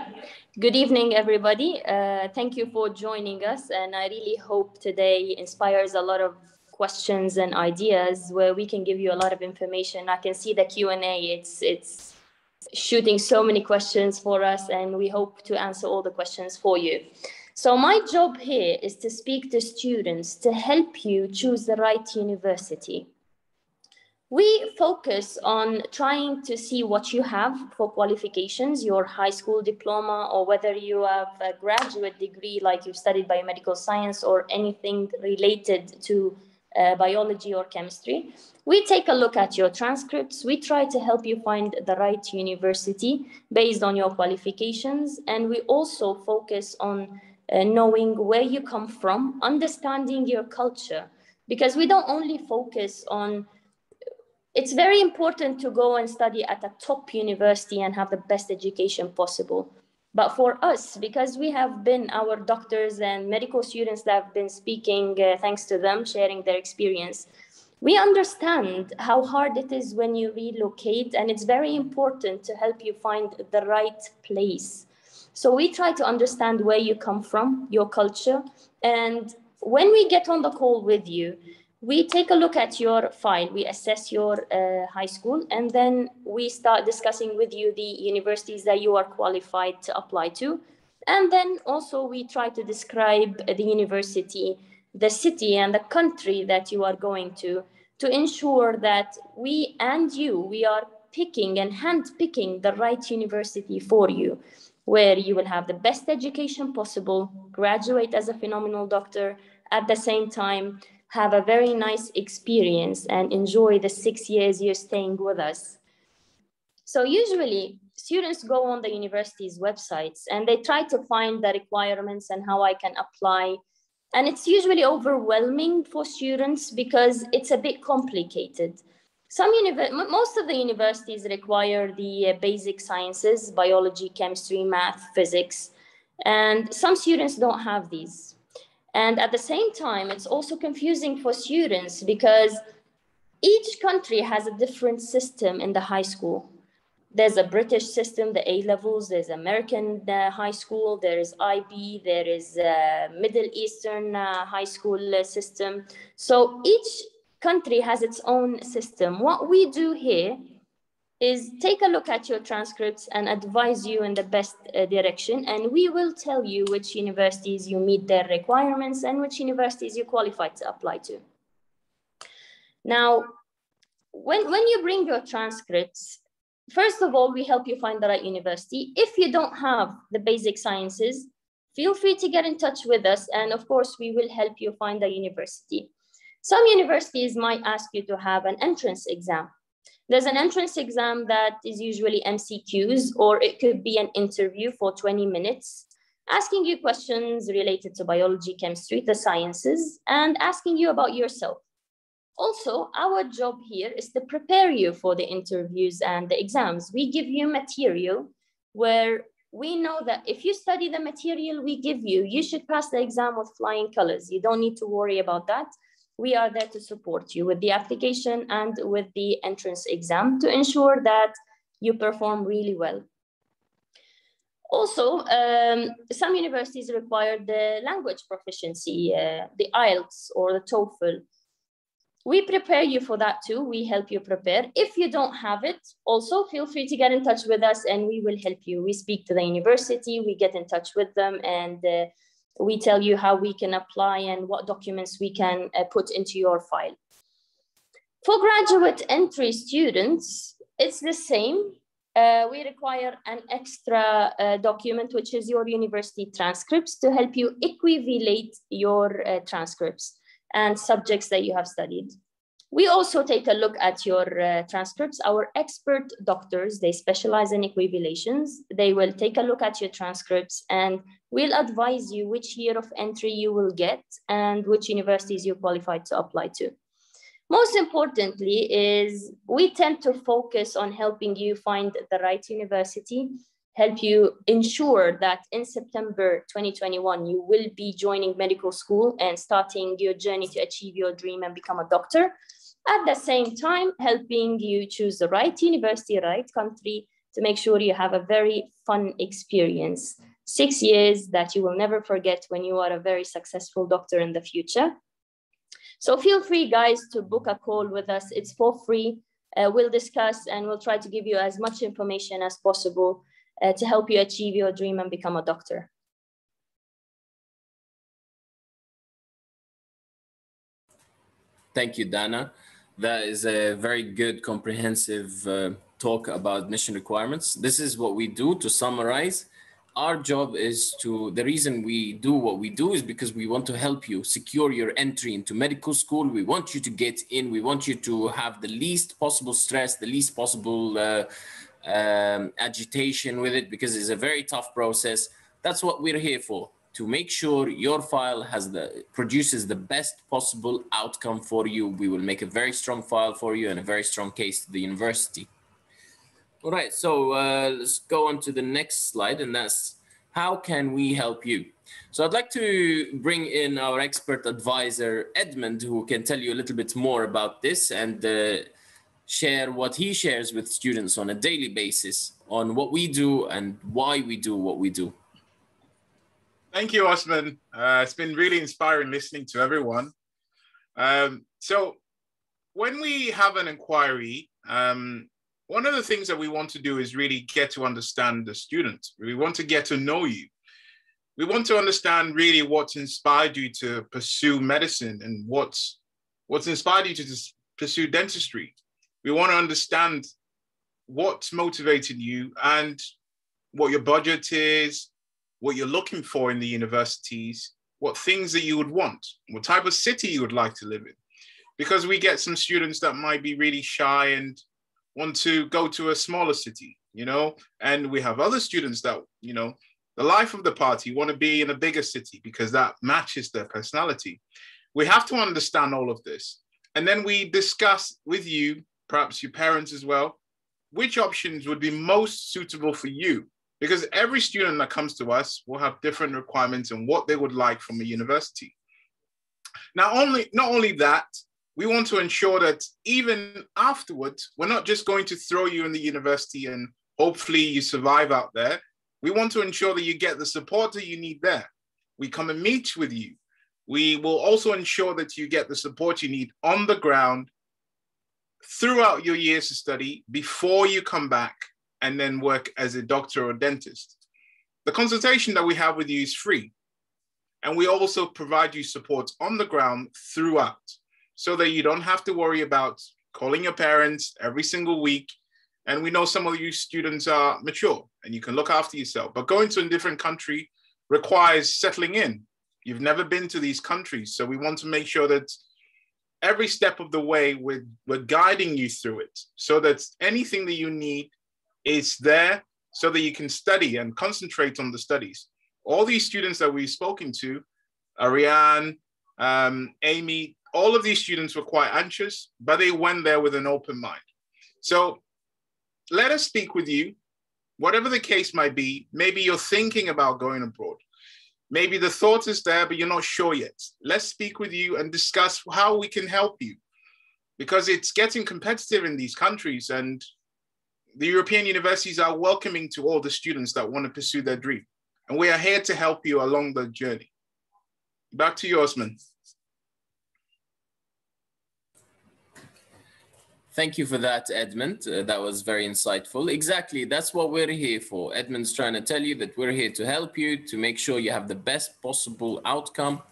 Speaker 9: Good evening, everybody. Uh, thank you for joining us. And I really hope today inspires a lot of questions and ideas where we can give you a lot of information. I can see the Q&A, it's, it's shooting so many questions for us and we hope to answer all the questions for you. So my job here is to speak to students to help you choose the right university. We focus on trying to see what you have for qualifications, your high school diploma, or whether you have a graduate degree like you've studied biomedical science or anything related to uh, biology or chemistry. We take a look at your transcripts. We try to help you find the right university based on your qualifications. And we also focus on uh, knowing where you come from, understanding your culture, because we don't only focus on it's very important to go and study at a top university and have the best education possible. But for us, because we have been our doctors and medical students that have been speaking, uh, thanks to them sharing their experience, we understand how hard it is when you relocate, and it's very important to help you find the right place. So we try to understand where you come from, your culture, and when we get on the call with you, we take a look at your file, we assess your uh, high school, and then we start discussing with you the universities that you are qualified to apply to. And then also we try to describe the university, the city and the country that you are going to, to ensure that we and you, we are picking and hand picking the right university for you, where you will have the best education possible, graduate as a phenomenal doctor, at the same time, have a very nice experience and enjoy the six years you're staying with us. So usually students go on the university's websites and they try to find the requirements and how I can apply. And it's usually overwhelming for students because it's a bit complicated. Some most of the universities require the uh, basic sciences, biology, chemistry, math, physics, and some students don't have these. And at the same time, it's also confusing for students because each country has a different system in the high school. There's a British system, the A levels, there's American uh, high school, there is IB, there is uh, Middle Eastern uh, high school uh, system. So each country has its own system. What we do here is take a look at your transcripts and advise you in the best uh, direction. And we will tell you which universities you meet their requirements and which universities you qualify to apply to. Now, when, when you bring your transcripts, first of all, we help you find the right university. If you don't have the basic sciences, feel free to get in touch with us. And of course, we will help you find a university. Some universities might ask you to have an entrance exam. There's an entrance exam that is usually MCQs, or it could be an interview for 20 minutes, asking you questions related to biology, chemistry, the sciences, and asking you about yourself. Also, our job here is to prepare you for the interviews and the exams. We give you material where we know that if you study the material we give you, you should pass the exam with flying colors. You don't need to worry about that we are there to support you with the application and with the entrance exam to ensure that you perform really well. Also, um, some universities require the language proficiency, uh, the IELTS or the TOEFL. We prepare you for that too. We help you prepare. If you don't have it, also feel free to get in touch with us and we will help you. We speak to the university, we get in touch with them and uh, we tell you how we can apply and what documents we can uh, put into your file. For graduate entry students, it's the same. Uh, we require an extra uh, document, which is your university transcripts to help you equivalate your uh, transcripts and subjects that you have studied. We also take a look at your uh, transcripts. Our expert doctors, they specialize in equivalations. They will take a look at your transcripts and will advise you which year of entry you will get and which universities you're qualified to apply to. Most importantly is we tend to focus on helping you find the right university, help you ensure that in September 2021, you will be joining medical school and starting your journey to achieve your dream and become a doctor. At the same time, helping you choose the right university, right country to make sure you have a very fun experience. Six years that you will never forget when you are a very successful doctor in the future. So feel free, guys, to book a call with us. It's for free. Uh, we'll discuss and we'll try to give you as much information as possible uh, to help you achieve your dream and become a doctor.
Speaker 1: Thank you, Dana. That is a very good, comprehensive uh, talk about admission requirements. This is what we do to summarize. Our job is to, the reason we do what we do is because we want to help you secure your entry into medical school. We want you to get in. We want you to have the least possible stress, the least possible uh, um, agitation with it because it's a very tough process. That's what we're here for to make sure your file has the produces the best possible outcome for you. We will make a very strong file for you and a very strong case to the university. All right, so uh, let's go on to the next slide, and that's how can we help you? So I'd like to bring in our expert advisor, Edmund, who can tell you a little bit more about this and uh, share what he shares with students on a daily basis on what we do and why we do what we do.
Speaker 2: Thank you, Osman. Uh, it's been really inspiring listening to everyone. Um, so, when we have an inquiry, um, one of the things that we want to do is really get to understand the student. We want to get to know you. We want to understand really what's inspired you to pursue medicine and what's what's inspired you to pursue dentistry. We want to understand what's motivated you and what your budget is, what you're looking for in the universities, what things that you would want, what type of city you would like to live in. Because we get some students that might be really shy and want to go to a smaller city, you know, and we have other students that, you know, the life of the party want to be in a bigger city because that matches their personality. We have to understand all of this. And then we discuss with you, perhaps your parents as well, which options would be most suitable for you because every student that comes to us will have different requirements and what they would like from a university. Now, only, not only that, we want to ensure that even afterwards, we're not just going to throw you in the university and hopefully you survive out there. We want to ensure that you get the support that you need there. We come and meet with you. We will also ensure that you get the support you need on the ground throughout your years of study before you come back and then work as a doctor or dentist. The consultation that we have with you is free. And we also provide you support on the ground throughout so that you don't have to worry about calling your parents every single week. And we know some of you students are mature and you can look after yourself, but going to a different country requires settling in. You've never been to these countries. So we want to make sure that every step of the way we're, we're guiding you through it so that anything that you need is there so that you can study and concentrate on the studies. All these students that we've spoken to, Ariane, um, Amy, all of these students were quite anxious, but they went there with an open mind. So let us speak with you, whatever the case might be. Maybe you're thinking about going abroad. Maybe the thought is there, but you're not sure yet. Let's speak with you and discuss how we can help you because it's getting competitive in these countries and the European universities are welcoming to all the students that want to pursue their dream. And we are here to help you along the journey. Back to you, Osman.
Speaker 1: Thank you for that, Edmund. Uh, that was very insightful. Exactly, that's what we're here for. Edmund's trying to tell you that we're here to help you, to make sure you have the best possible outcome,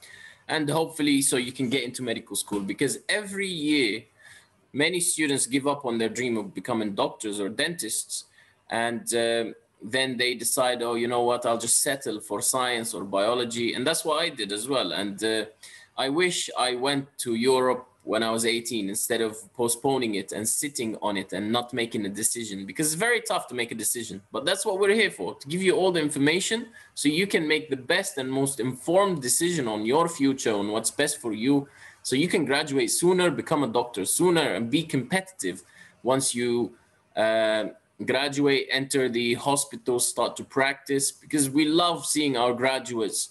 Speaker 1: and hopefully so you can get into medical school. Because every year, many students give up on their dream of becoming doctors or dentists and uh, then they decide oh you know what? I'll just settle for science or biology and that's what i did as well and uh, i wish i went to europe when i was 18 instead of postponing it and sitting on it and not making a decision because it's very tough to make a decision but that's what we're here for to give you all the information so you can make the best and most informed decision on your future on what's best for you so you can graduate sooner, become a doctor sooner, and be competitive once you uh, graduate, enter the hospital, start to practice, because we love seeing our graduates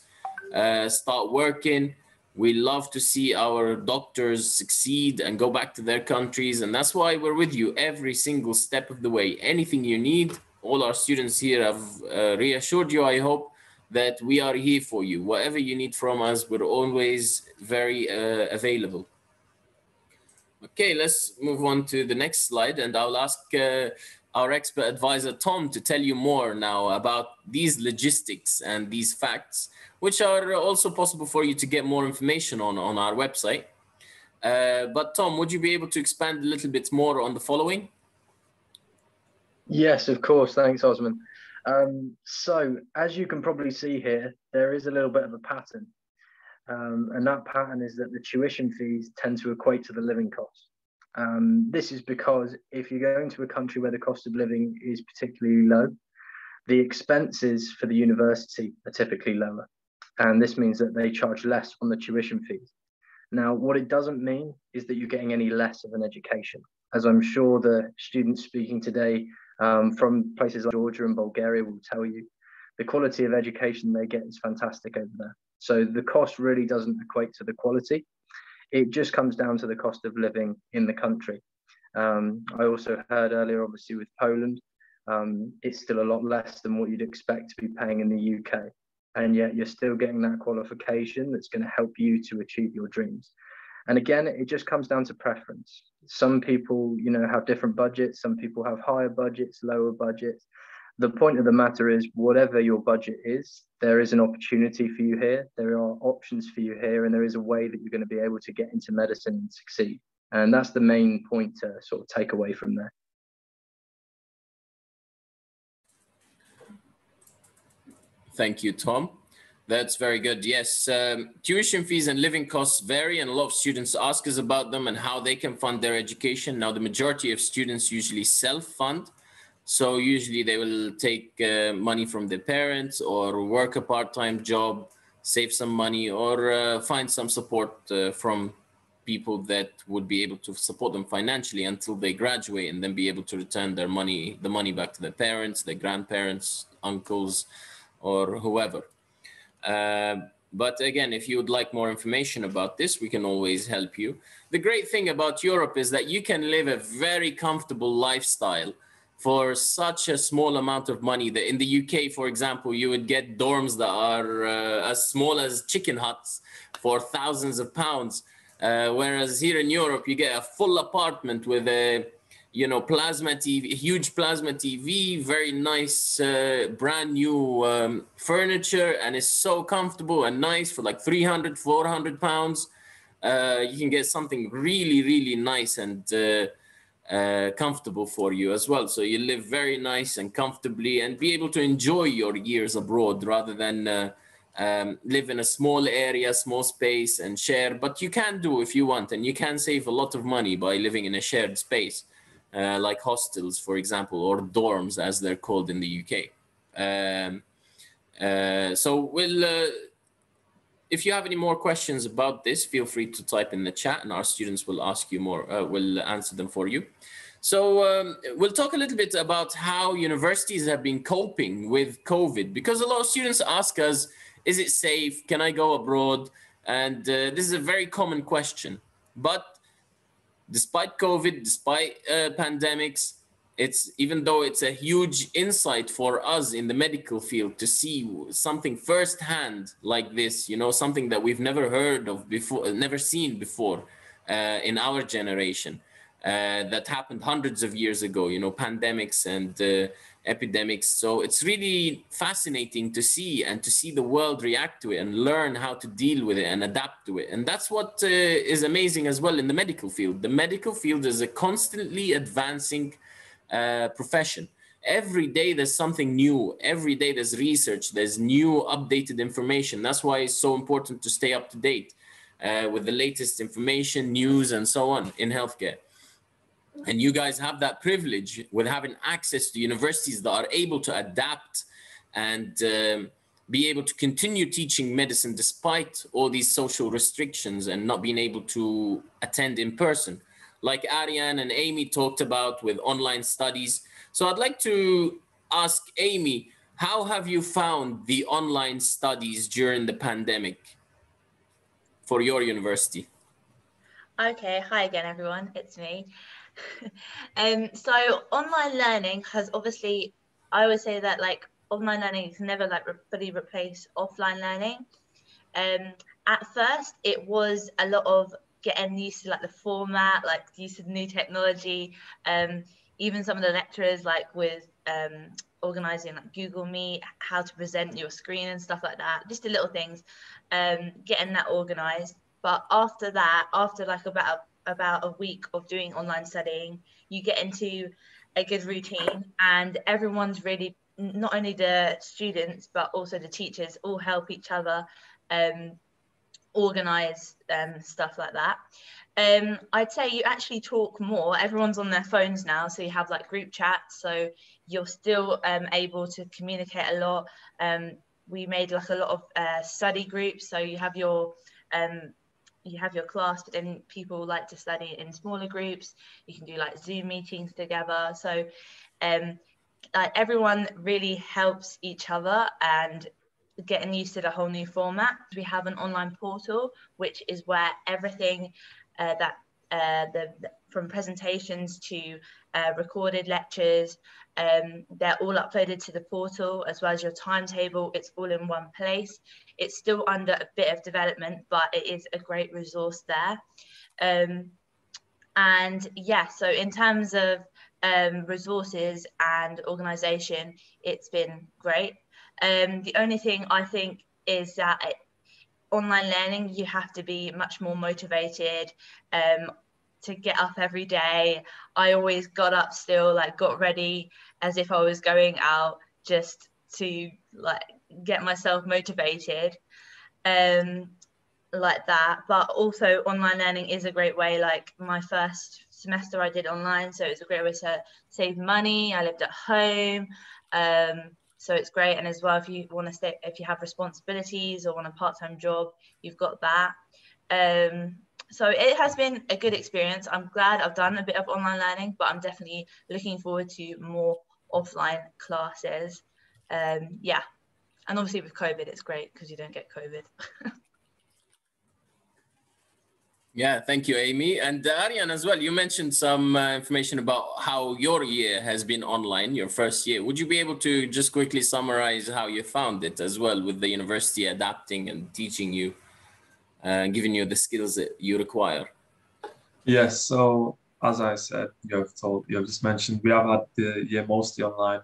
Speaker 1: uh, start working. We love to see our doctors succeed and go back to their countries. And that's why we're with you every single step of the way. Anything you need, all our students here have uh, reassured you, I hope, that we are here for you. Whatever you need from us, we're always very uh, available. Okay, let's move on to the next slide and I'll ask uh, our expert advisor, Tom, to tell you more now about these logistics and these facts, which are also possible for you to get more information on on our website. Uh, but Tom, would you be able to expand a little bit more on the following?
Speaker 3: Yes, of course. Thanks, Osman. Um, so, as you can probably see here, there is a little bit of a pattern. Um, and that pattern is that the tuition fees tend to equate to the living costs. Um, this is because if you're going to a country where the cost of living is particularly low, the expenses for the university are typically lower. And this means that they charge less on the tuition fees. Now, what it doesn't mean is that you're getting any less of an education. As I'm sure the students speaking today um, from places like Georgia and Bulgaria will tell you, the quality of education they get is fantastic over there. So the cost really doesn't equate to the quality. It just comes down to the cost of living in the country. Um, I also heard earlier, obviously, with Poland, um, it's still a lot less than what you'd expect to be paying in the UK. And yet you're still getting that qualification that's going to help you to achieve your dreams. And again, it just comes down to preference. Some people, you know, have different budgets. Some people have higher budgets, lower budgets. The point of the matter is, whatever your budget is, there is an opportunity for you here. There are options for you here, and there is a way that you're going to be able to get into medicine and succeed. And that's the main point to sort of take away from there.
Speaker 1: Thank you, Tom. That's very good. Yes, um, tuition fees and living costs vary, and a lot of students ask us about them and how they can fund their education. Now, the majority of students usually self-fund, so usually they will take uh, money from their parents or work a part-time job, save some money, or uh, find some support uh, from people that would be able to support them financially until they graduate and then be able to return their money, the money back to their parents, their grandparents, uncles, or whoever. Uh, but again, if you would like more information about this, we can always help you. The great thing about Europe is that you can live a very comfortable lifestyle for such a small amount of money that in the UK, for example, you would get dorms that are uh, as small as chicken huts for thousands of pounds. Uh, whereas here in Europe, you get a full apartment with a you know, plasma TV, huge plasma TV, very nice, uh, brand new um, furniture, and it's so comfortable and nice for like 300, 400 pounds. Uh, you can get something really, really nice and uh, uh, comfortable for you as well. So you live very nice and comfortably and be able to enjoy your years abroad rather than uh, um, live in a small area, small space and share. But you can do if you want, and you can save a lot of money by living in a shared space uh, like hostels, for example, or dorms as they're called in the UK. Um, uh, so we'll, uh, if you have any more questions about this, feel free to type in the chat and our students will ask you more, uh, will answer them for you. So um, we'll talk a little bit about how universities have been coping with COVID because a lot of students ask us, is it safe? Can I go abroad? And uh, this is a very common question. But despite COVID, despite uh, pandemics, it's even though it's a huge insight for us in the medical field to see something firsthand like this, you know, something that we've never heard of before, never seen before uh, in our generation. Uh, that happened hundreds of years ago, you know, pandemics and uh, epidemics. So it's really fascinating to see and to see the world react to it and learn how to deal with it and adapt to it. And that's what uh, is amazing as well in the medical field. The medical field is a constantly advancing uh, profession. Every day there's something new. Every day there's research. There's new updated information. That's why it's so important to stay up to date uh, with the latest information, news, and so on in healthcare and you guys have that privilege with having access to universities that are able to adapt and um, be able to continue teaching medicine despite all these social restrictions and not being able to attend in person like Ariane and Amy talked about with online studies. So I'd like to ask Amy, how have you found the online studies during the pandemic for your university?
Speaker 10: Okay, hi again, everyone. It's me. um, so online learning has obviously, I would say that like online learning can never like fully replace offline learning. Um, at first, it was a lot of getting used to like the format, like use of new technology. Um, even some of the lecturers, like with um, organizing like Google Meet, how to present your screen and stuff like that, just the little things, um, getting that organized. But after that, after like about about a week of doing online studying, you get into a good routine, and everyone's really not only the students but also the teachers all help each other um, organize um, stuff like that. Um, I'd say you actually talk more. Everyone's on their phones now, so you have like group chats, so you're still um, able to communicate a lot. Um, we made like a lot of uh, study groups, so you have your um, you have your class, but then people like to study in smaller groups. You can do like Zoom meetings together. So um, like everyone really helps each other and getting used to the whole new format. We have an online portal, which is where everything uh, that uh, the, the, from presentations to uh, recorded lectures, um, they're all uploaded to the portal as well as your timetable. It's all in one place. It's still under a bit of development, but it is a great resource there. Um, and yeah, so in terms of um, resources and organization, it's been great. Um, the only thing I think is that it, online learning, you have to be much more motivated um, to get up every day. I always got up still, like got ready as if I was going out just to like get myself motivated. Um, like that but also online learning is a great way like my first semester i did online so it's a great way to save money i lived at home um, so it's great and as well if you want to stay if you have responsibilities or want a part-time job you've got that um, so it has been a good experience. I'm glad i've done a bit of online learning but i'm definitely looking forward to more offline classes. Um, yeah. And obviously with covid it's great because you don't get covid.
Speaker 1: Yeah, thank you, Amy. And uh, as well, you mentioned some uh, information about how your year has been online, your first year. Would you be able to just quickly summarize how you found it as well with the university adapting and teaching you and uh, giving you the skills that you require?
Speaker 8: Yes, so as I said, you have told, you have just mentioned, we have had the year mostly online.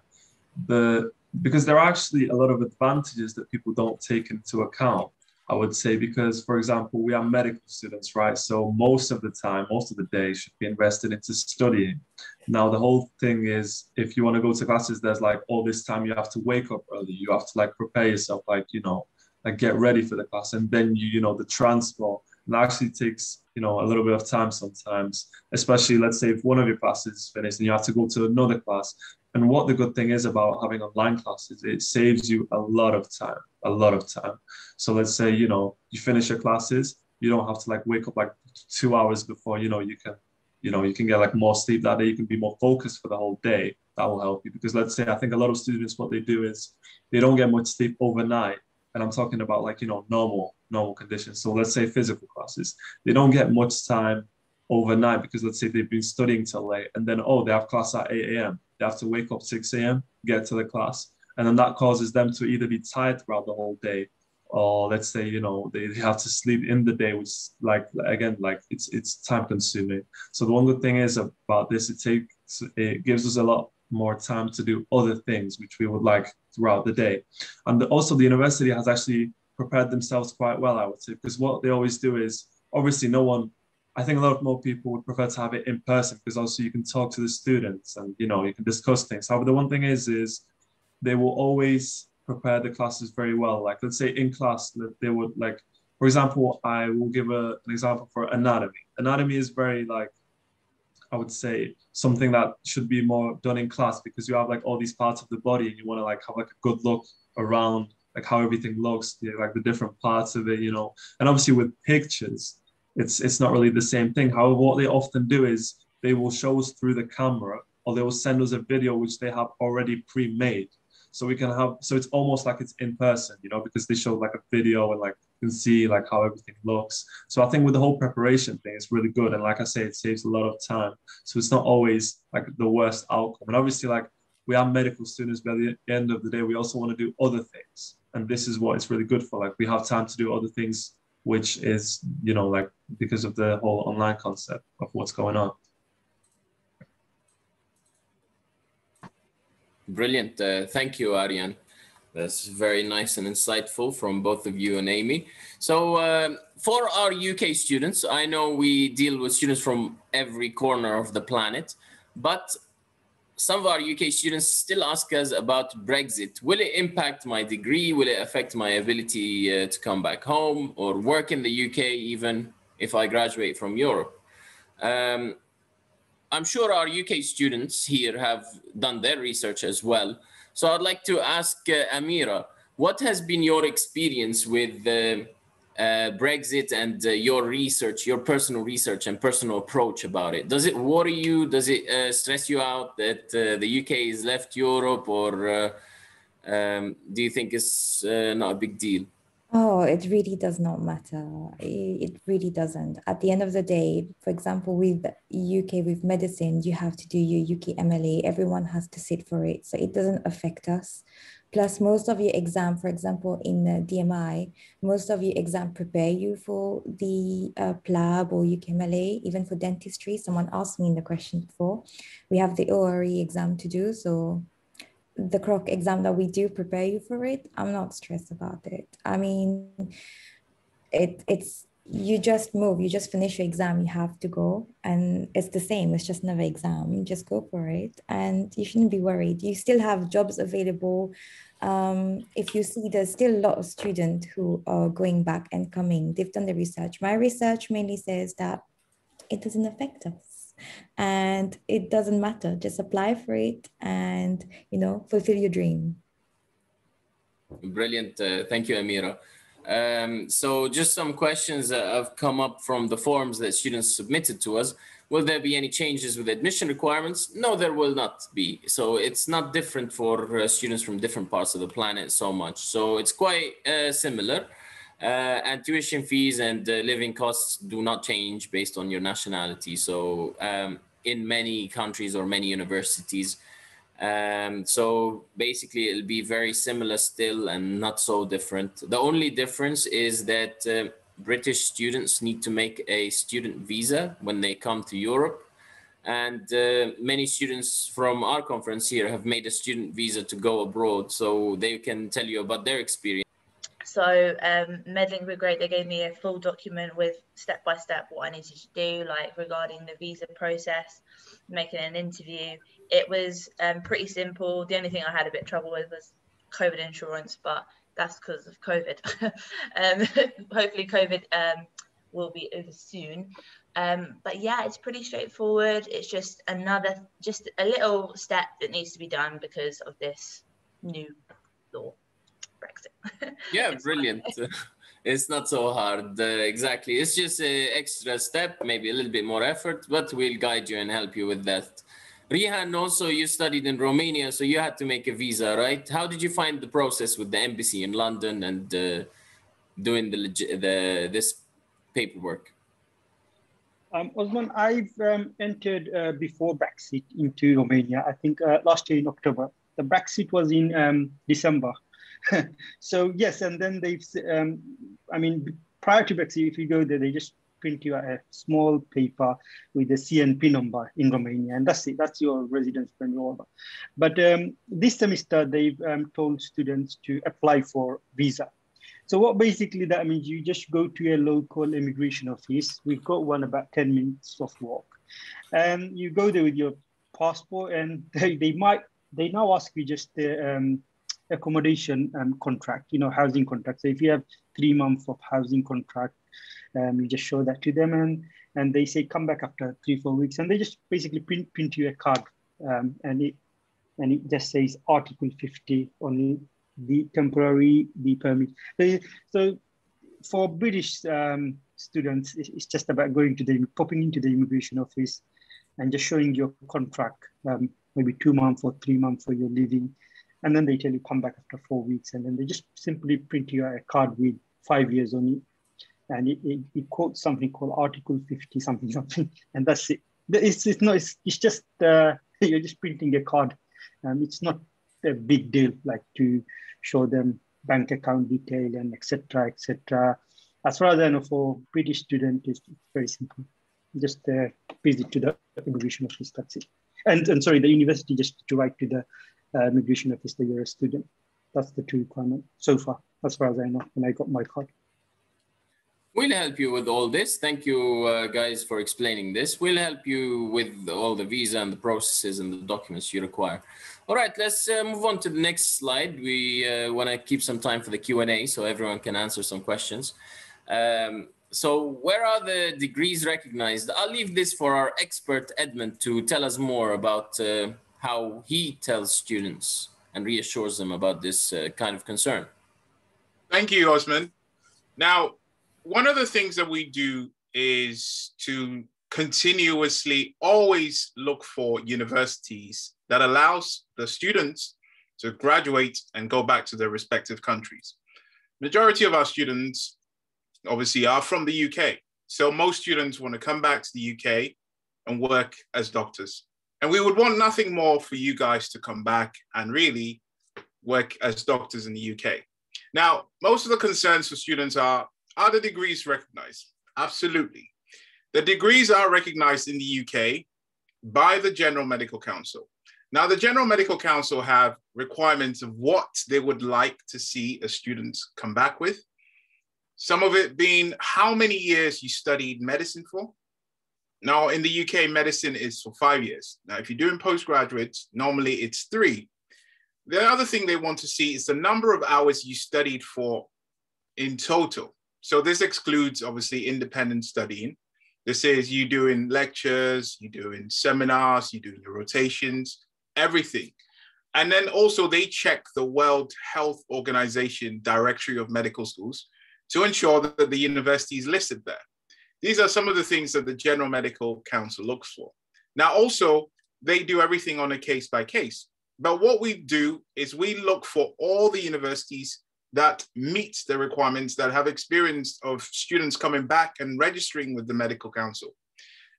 Speaker 8: The because there are actually a lot of advantages that people don't take into account I would say, because, for example, we are medical students, right? So most of the time, most of the day should be invested into studying. Now, the whole thing is if you want to go to classes, there's like all this time you have to wake up early. You have to like prepare yourself, like, you know, like get ready for the class. And then you, you know, the transport and actually takes, you know, a little bit of time sometimes, especially let's say if one of your classes is finished and you have to go to another class. And what the good thing is about having online classes, it saves you a lot of time, a lot of time. So let's say, you know, you finish your classes, you don't have to like wake up like two hours before, you know, you can, you know, you can get like more sleep that day. You can be more focused for the whole day. That will help you because let's say I think a lot of students, what they do is they don't get much sleep overnight. And I'm talking about like, you know, normal, normal conditions. So let's say physical classes, they don't get much time overnight because let's say they've been studying till late and then, oh, they have class at 8 a.m. They have to wake up 6 a.m., get to the class. And then that causes them to either be tired throughout the whole day or let's say you know they have to sleep in the day which like again like it's it's time consuming so the one good thing is about this it takes it gives us a lot more time to do other things which we would like throughout the day and also the university has actually prepared themselves quite well i would say because what they always do is obviously no one i think a lot more people would prefer to have it in person because also you can talk to the students and you know you can discuss things however the one thing is is they will always prepare the classes very well. Like let's say in class that they would like, for example, I will give a, an example for anatomy. Anatomy is very like, I would say something that should be more done in class because you have like all these parts of the body and you want to like have like a good look around like how everything looks, like the different parts of it, you know. And obviously with pictures, it's it's not really the same thing. However, what they often do is they will show us through the camera or they will send us a video which they have already pre-made so we can have so it's almost like it's in person you know because they show like a video and like you can see like how everything looks. So i think with the whole preparation thing it's really good. And like i say it saves a lot of time. So it's not always like the worst outcome. And obviously like we are medical students but at the end of the day we also want to do other things. And this is what it's really good for. Like we have time to do other things which is you know like because of the whole online concept of what's going on
Speaker 1: Brilliant. Uh, thank you, Aryan. That's very nice and insightful from both of you and Amy. So uh, for our UK students, I know we deal with students from every corner of the planet, but some of our UK students still ask us about Brexit. Will it impact my degree? Will it affect my ability uh, to come back home or work in the UK even if I graduate from Europe? Um, I'm sure our UK students here have done their research as well. So I'd like to ask uh, Amira, what has been your experience with uh, uh, Brexit and uh, your research, your personal research and personal approach about it? Does it worry you? Does it uh, stress you out that uh, the UK has left Europe or um, do you think it's not a big deal?
Speaker 11: Oh, it really does not matter. It really doesn't. At the end of the day, for example, with UK, with medicine, you have to do your UK MLA. Everyone has to sit for it. So it doesn't affect us. Plus, most of your exam, for example, in DMI, most of your exam prepare you for the uh, PLAB or UK MLA, even for dentistry. Someone asked me in the question before. We have the ORE exam to do. So the CROC exam that we do prepare you for it, I'm not stressed about it. I mean, it it's you just move, you just finish your exam, you have to go, and it's the same. It's just another exam. You just go for it, and you shouldn't be worried. You still have jobs available. Um, if you see there's still a lot of students who are going back and coming, they've done the research. My research mainly says that it doesn't affect us and it doesn't matter. Just apply for it and you know fulfill your dream.
Speaker 1: Brilliant. Uh, thank you amira. Um, so just some questions that have come up from the forms that students submitted to us. Will there be any changes with admission requirements? No there will not be. So it's not different for uh, students from different parts of the planet so much. So it's quite uh, similar uh, and tuition fees and uh, living costs do not change based on your nationality. So um, in many countries or many universities, um, so basically it'll be very similar still and not so different. The only difference is that uh, British students need to make a student visa when they come to Europe. And uh, many students from our conference here have made a student visa to go abroad. So they can tell you about their experience.
Speaker 10: So um, Medlink were great. They gave me a full document with step by step what I needed to do, like regarding the visa process, making an interview. It was um, pretty simple. The only thing I had a bit trouble with was COVID insurance, but that's because of COVID. um, hopefully, COVID um, will be over soon. Um, but yeah, it's pretty straightforward. It's just another, just a little step that needs to be done because of this new law. Brexit.
Speaker 1: yeah, brilliant. it's not so hard. Uh, exactly. It's just an extra step, maybe a little bit more effort, but we'll guide you and help you with that. Rihan, also you studied in Romania, so you had to make a visa, right? How did you find the process with the embassy in London and uh, doing the, the this paperwork?
Speaker 5: Um, Osman, I've um, entered uh, before Brexit into Romania. I think uh, last year in October. The Brexit was in um, December so yes, and then they've, um, I mean, prior to Brexit, if you go there, they just print you a small paper with the CNP number in Romania, and that's it. That's your residence permit order. But um, this semester, they've um, told students to apply for visa. So what basically that means, you just go to a local immigration office. We've got one about 10 minutes of walk. And you go there with your passport and they, they might, they now ask you just the um, accommodation um, contract, you know, housing contract. So if you have three months of housing contract, um, you just show that to them and, and they say, come back after three, four weeks. And they just basically print, print you a card um, and, it, and it just says Article 50 only the temporary, the permit. So, so for British um, students, it's just about going to the, popping into the immigration office and just showing your contract, um, maybe two months or three months for your living and then they tell you come back after four weeks, and then they just simply print you a card with five years on it, and it, it, it quotes something called Article 50 something something, and that's it. It's, it's not it's, it's just uh, you're just printing a card, and it's not a big deal like to show them bank account detail and etc etc. As far as I know, for British student, it's, it's very simple. Just uh, visit to the immigration office. That's it. And and sorry, the university just to write to the uh, immigration officer you're a student. That's the two requirement so far, as far as I know, when I got my card.
Speaker 1: We'll help you with all this. Thank you, uh, guys, for explaining this. We'll help you with all the visa and the processes and the documents you require. All right, let's uh, move on to the next slide. We uh, want to keep some time for the Q&A so everyone can answer some questions. Um, so where are the degrees recognized? I'll leave this for our expert Edmund to tell us more about uh, how he tells students and reassures them about this uh, kind of concern.
Speaker 2: Thank you, Osman. Now, one of the things that we do is to continuously always look for universities that allows the students to graduate and go back to their respective countries. Majority of our students obviously are from the UK. So most students want to come back to the UK and work as doctors. And we would want nothing more for you guys to come back and really work as doctors in the UK. Now, most of the concerns for students are, are the degrees recognized? Absolutely. The degrees are recognized in the UK by the General Medical Council. Now, the General Medical Council have requirements of what they would like to see a student come back with. Some of it being how many years you studied medicine for. Now, in the UK, medicine is for five years. Now, if you're doing postgraduates, normally it's three. The other thing they want to see is the number of hours you studied for in total. So this excludes obviously independent studying. This is you doing lectures, you doing seminars, you doing your rotations, everything. And then also they check the World Health Organization directory of medical schools to ensure that the university is listed there. These are some of the things that the General Medical Council looks for. Now, also, they do everything on a case by case. But what we do is we look for all the universities that meet the requirements that have experience of students coming back and registering with the Medical Council.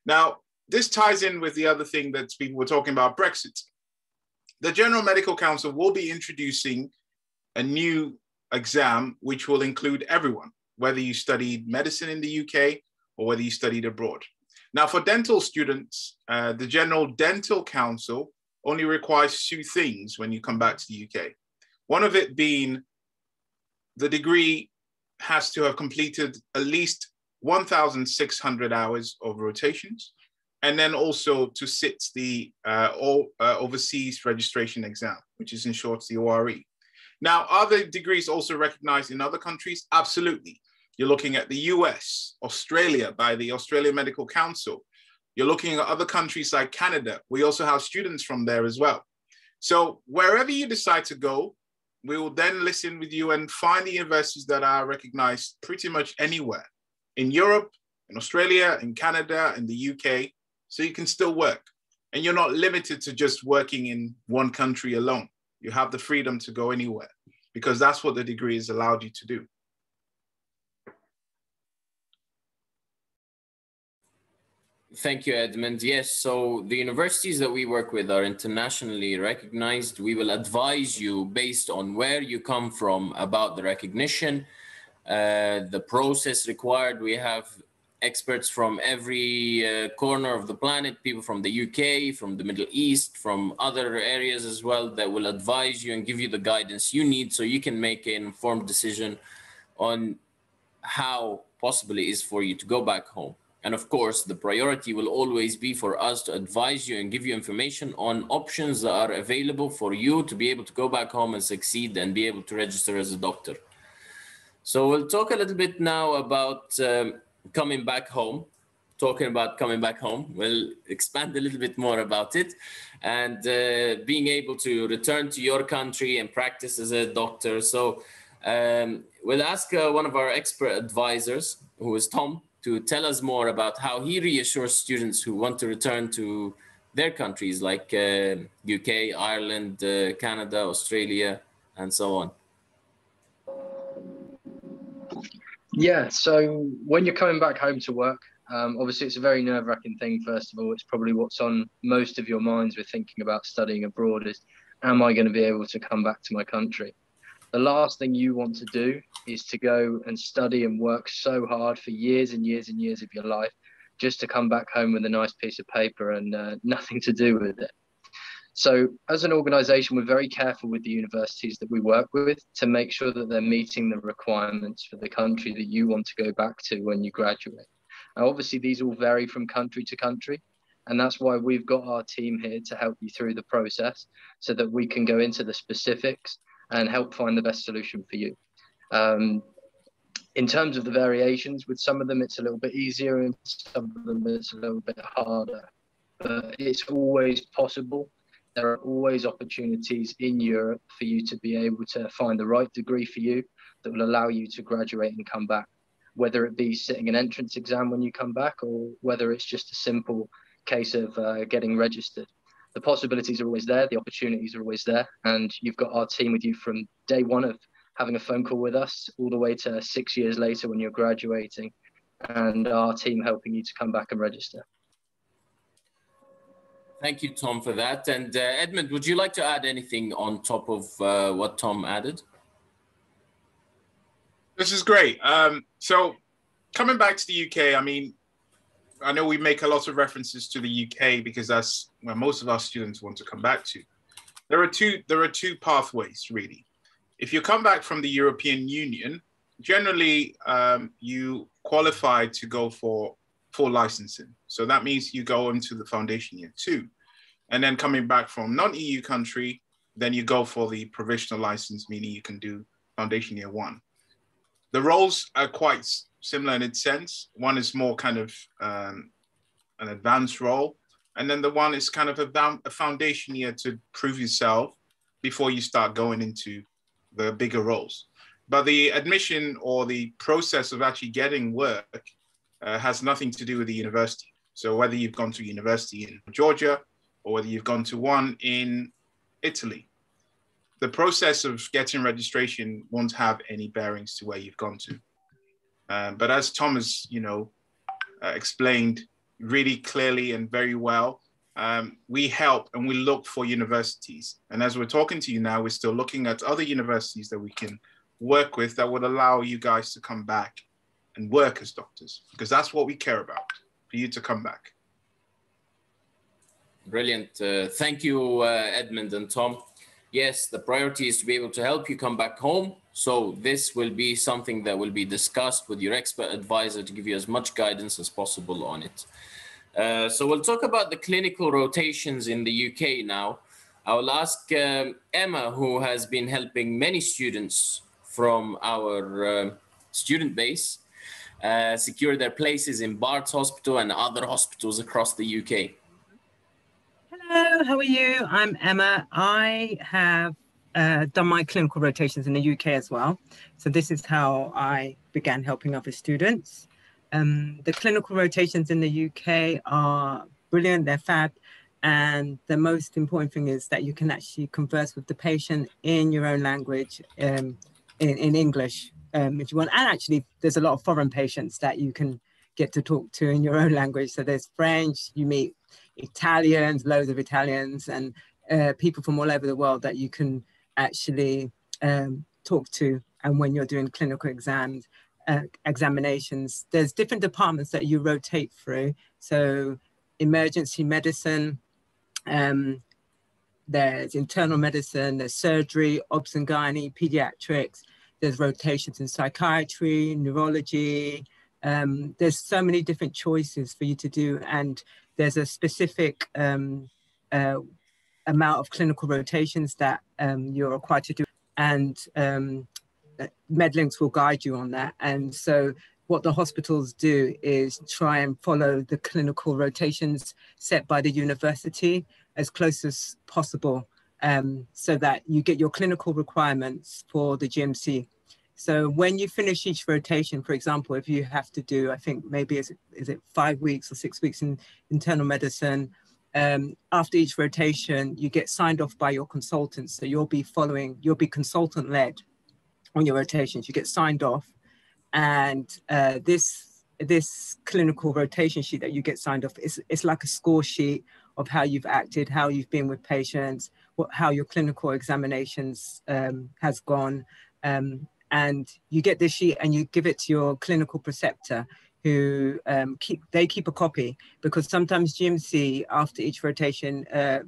Speaker 2: Now, this ties in with the other thing that people were talking about Brexit. The General Medical Council will be introducing a new exam which will include everyone, whether you studied medicine in the UK or whether you studied abroad. Now, for dental students, uh, the General Dental Council only requires two things when you come back to the UK. One of it being the degree has to have completed at least 1,600 hours of rotations, and then also to sit the uh, all, uh, overseas registration exam, which is in short the ORE. Now, are the degrees also recognized in other countries? Absolutely. You're looking at the US, Australia by the Australian Medical Council. You're looking at other countries like Canada. We also have students from there as well. So wherever you decide to go, we will then listen with you and find the universities that are recognized pretty much anywhere in Europe, in Australia, in Canada, in the UK, so you can still work. And you're not limited to just working in one country alone. You have the freedom to go anywhere because that's what the degree has allowed you to do.
Speaker 1: Thank you, Edmund. Yes, so the universities that we work with are internationally recognized. We will advise you based on where you come from about the recognition, uh, the process required. We have experts from every uh, corner of the planet, people from the UK, from the Middle East, from other areas as well, that will advise you and give you the guidance you need so you can make an informed decision on how possible it is for you to go back home. And of course, the priority will always be for us to advise you and give you information on options that are available for you to be able to go back home and succeed and be able to register as a doctor. So we'll talk a little bit now about um, coming back home. Talking about coming back home, we'll expand a little bit more about it and uh, being able to return to your country and practice as a doctor. So um, we'll ask uh, one of our expert advisors, who is Tom, to tell us more about how he reassures students who want to return to their countries like uh, UK, Ireland, uh, Canada, Australia, and so on.
Speaker 3: Yeah, so when you're coming back home to work, um, obviously it's a very nerve-wracking thing. First of all, it's probably what's on most of your minds with thinking about studying abroad is, am I going to be able to come back to my country? The last thing you want to do is to go and study and work so hard for years and years and years of your life just to come back home with a nice piece of paper and uh, nothing to do with it. So, as an organization, we're very careful with the universities that we work with to make sure that they're meeting the requirements for the country that you want to go back to when you graduate. Now, obviously, these all vary from country to country. And that's why we've got our team here to help you through the process so that we can go into the specifics and help find the best solution for you. Um, in terms of the variations, with some of them it's a little bit easier and some of them it's a little bit harder. But it's always possible there are always opportunities in Europe for you to be able to find the right degree for you that will allow you to graduate and come back, whether it be sitting an entrance exam when you come back or whether it's just a simple case of uh, getting registered. The possibilities are always there, the opportunities are always there, and you've got our team with you from day one of having a phone call with us all the way to six years later when you're graduating, and our team helping you to come back and register.
Speaker 1: Thank you, Tom, for that. And uh, Edmund, would you like to add anything on top of uh, what Tom added?
Speaker 2: This is great. Um, so, coming back to the UK, I mean, I know we make a lot of references to the UK because that's where most of our students want to come back to. There are two. There are two pathways really. If you come back from the European Union, generally um, you qualify to go for full licensing. So that means you go into the foundation year two. And then coming back from non-EU country, then you go for the provisional license, meaning you can do foundation year one. The roles are quite similar in its sense. One is more kind of um, an advanced role, and then the one is kind of a, a foundation year to prove yourself before you start going into the bigger roles. But the admission or the process of actually getting work uh, has nothing to do with the university. So whether you've gone to university in Georgia or whether you've gone to one in Italy, the process of getting registration won't have any bearings to where you've gone to. Um, but as Thomas, you know, uh, explained really clearly and very well, um, we help and we look for universities. And as we're talking to you now, we're still looking at other universities that we can work with that would allow you guys to come back and work as doctors, because that's what we care about, for you to come back.
Speaker 1: Brilliant. Uh, thank you, uh, Edmund and Tom. Yes, the priority is to be able to help you come back home. So this will be something that will be discussed with your expert advisor to give you as much guidance as possible on it. Uh, so we'll talk about the clinical rotations in the UK now. I will ask um, Emma, who has been helping many students from our uh, student base, uh, secure their places in Barts Hospital and other hospitals across the UK.
Speaker 12: Hello, how are you? I'm Emma. I have uh, done my clinical rotations in the UK as well. So this is how I began helping other students. Um, the clinical rotations in the UK are brilliant, they're fab. And the most important thing is that you can actually converse with the patient in your own language, um, in, in English, um, if you want. And actually, there's a lot of foreign patients that you can get to talk to in your own language. So there's French, you meet Italians, loads of Italians, and uh, people from all over the world that you can actually um, talk to. And when you're doing clinical exams, uh, examinations, there's different departments that you rotate through. So emergency medicine, um, there's internal medicine, there's surgery, obs and gynae, pediatrics, there's rotations in psychiatry, neurology. Um, there's so many different choices for you to do. And there's a specific um, uh, amount of clinical rotations that um, you're required to do. And um, Medlinks will guide you on that. And so what the hospitals do is try and follow the clinical rotations set by the university as close as possible um, so that you get your clinical requirements for the GMC. So when you finish each rotation, for example, if you have to do, I think maybe is it, is it five weeks or six weeks in internal medicine, um, after each rotation, you get signed off by your consultant. So you'll be following, you'll be consultant led on your rotations. You get signed off, and uh, this this clinical rotation sheet that you get signed off is it's like a score sheet of how you've acted, how you've been with patients, what, how your clinical examinations um, has gone. Um, and you get this sheet and you give it to your clinical preceptor. Who um, keep they keep a copy because sometimes GMC after each rotation uh,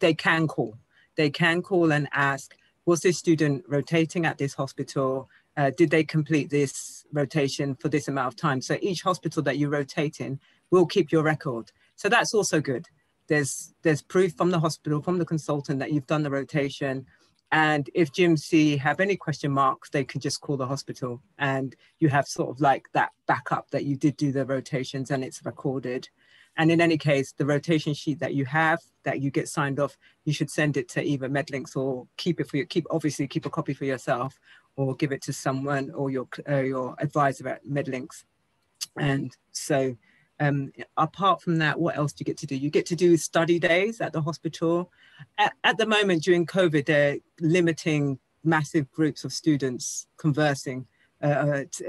Speaker 12: they can call. They can call and ask was this student rotating at this hospital? Uh, did they complete this rotation for this amount of time? So each hospital that you rotate in will keep your record. So that's also good. There's there's proof from the hospital from the consultant that you've done the rotation and if GMC have any question marks, they can just call the hospital and you have sort of like that backup that you did do the rotations and it's recorded. And in any case, the rotation sheet that you have that you get signed off, you should send it to either Medlinks or keep it for you, keep obviously keep a copy for yourself or give it to someone or your, uh, your advisor at Medlinks. And so um, apart from that, what else do you get to do? You get to do study days at the hospital. At, at the moment during COVID, they're limiting massive groups of students conversing uh,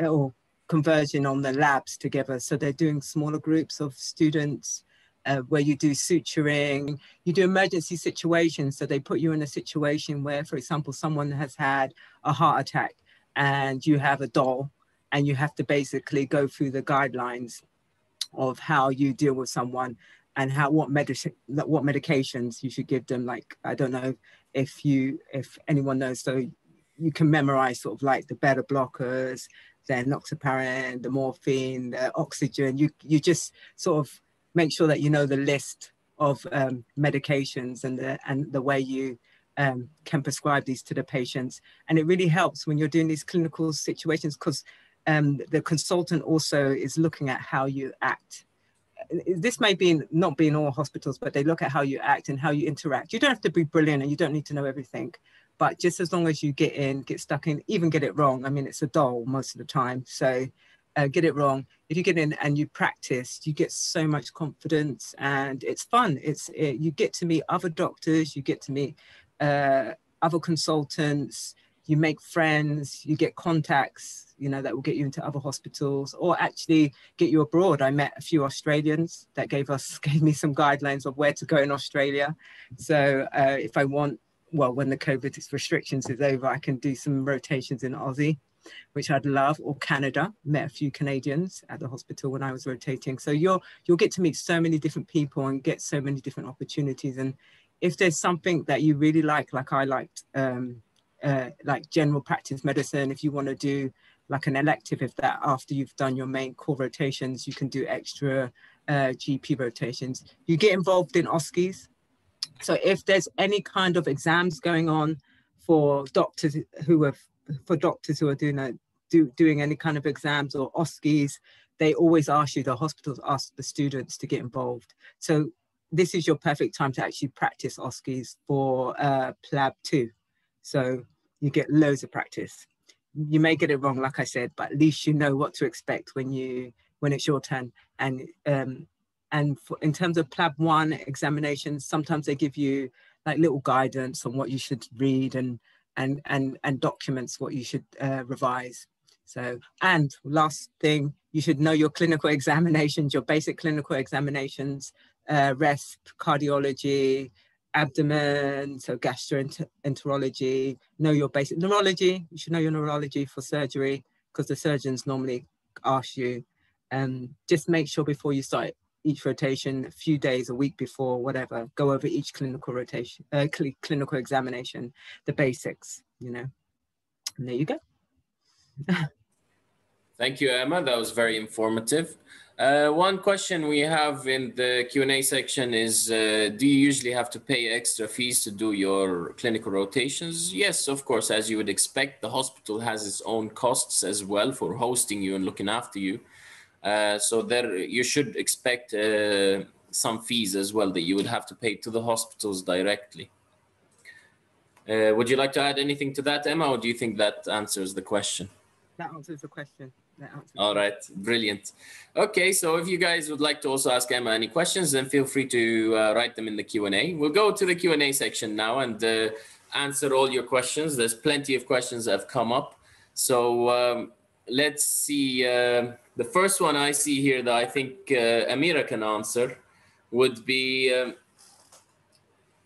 Speaker 12: uh or converging on the labs together. So they're doing smaller groups of students uh, where you do suturing, you do emergency situations. So they put you in a situation where, for example, someone has had a heart attack and you have a doll and you have to basically go through the guidelines of how you deal with someone and how what medic what medications you should give them. Like i don't know if you if anyone knows so you can memorize sort of like the beta blockers then enoxaparin the morphine the oxygen. You you just sort of make sure that you know the list of um, medications and the and the way you um, can prescribe these to the patients. And it really helps when you're doing these clinical situations because um, the consultant also is looking at how you act. This may be not be in all hospitals, but they look at how you act and how you interact. You don't have to be brilliant and you don't need to know everything, but just as long as you get in, get stuck in, even get it wrong. I mean, it's a doll most of the time. So uh, get it wrong. If you get in and you practice, you get so much confidence and it's fun. It's it, you get to meet other doctors, you get to meet uh, other consultants, you make friends, you get contacts, you know, that will get you into other hospitals or actually get you abroad. I met a few Australians that gave us, gave me some guidelines of where to go in Australia. So uh, if I want, well, when the COVID restrictions is over, I can do some rotations in Aussie, which I'd love, or Canada. Met a few Canadians at the hospital when I was rotating. So you'll you'll get to meet so many different people and get so many different opportunities. And if there's something that you really like, like I liked um, uh, like general practice medicine, if you want to do like an elective, if that after you've done your main core rotations, you can do extra uh, GP rotations. You get involved in OSCEs. So if there's any kind of exams going on for doctors who are for doctors who are doing a, do, doing any kind of exams or OSCEs, they always ask you, the hospitals ask the students to get involved. So this is your perfect time to actually practice OSCEs for uh, PLAB 2. So you get loads of practice. You may get it wrong, like I said, but at least you know what to expect when you when it's your turn. And um, and for, in terms of PLAB one examinations, sometimes they give you like little guidance on what you should read and and and and documents what you should uh, revise. So and last thing, you should know your clinical examinations, your basic clinical examinations, uh, RESP, cardiology, abdomen, so gastroenterology, know your basic neurology. You should know your neurology for surgery because the surgeons normally ask you. And um, just make sure before you start each rotation, a few days, a week before, whatever, go over each clinical rotation, uh, cl clinical examination, the basics, you know. And there you go.
Speaker 1: Thank you, Emma. That was very informative. Uh, one question we have in the Q&A section is, uh, do you usually have to pay extra fees to do your clinical rotations? Yes, of course, as you would expect, the hospital has its own costs as well for hosting you and looking after you. Uh, so there, you should expect uh, some fees as well that you would have to pay to the hospitals directly. Uh, would you like to add anything to that, Emma, or do you think that answers the question?
Speaker 12: That answers the question.
Speaker 1: All right, brilliant. Okay, so if you guys would like to also ask Emma any questions, then feel free to uh, write them in the Q&A. We'll go to the Q&A section now and uh, answer all your questions. There's plenty of questions that have come up. So um, let's see. Uh, the first one I see here that I think uh, Amira can answer would be, um,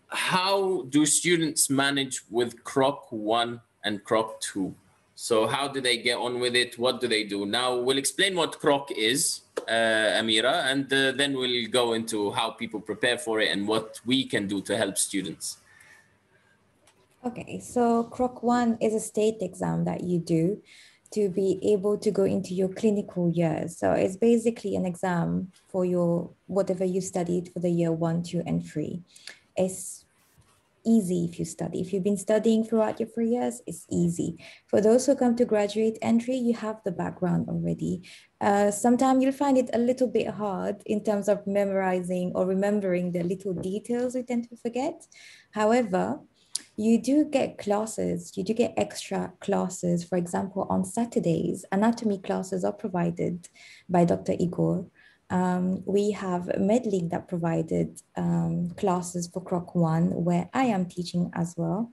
Speaker 1: how do students manage with CROC 1 and CROC 2? So how do they get on with it? What do they do? Now we'll explain what CROC is uh, Amira, and uh, then we'll go into how people prepare for it and what we can do to help students.
Speaker 11: Okay, so CROC 1 is a state exam that you do to be able to go into your clinical years. So it's basically an exam for your whatever you studied for the year one, two, and three. It's easy if you study. If you've been studying throughout your three years, it's easy. For those who come to graduate entry, you have the background already. Uh, sometimes you'll find it a little bit hard in terms of memorizing or remembering the little details we tend to forget. However, you do get classes, you do get extra classes. For example, on Saturdays, anatomy classes are provided by Dr. Igor. Um, we have Medlink that provided um, classes for CROC 1 where I am teaching as well.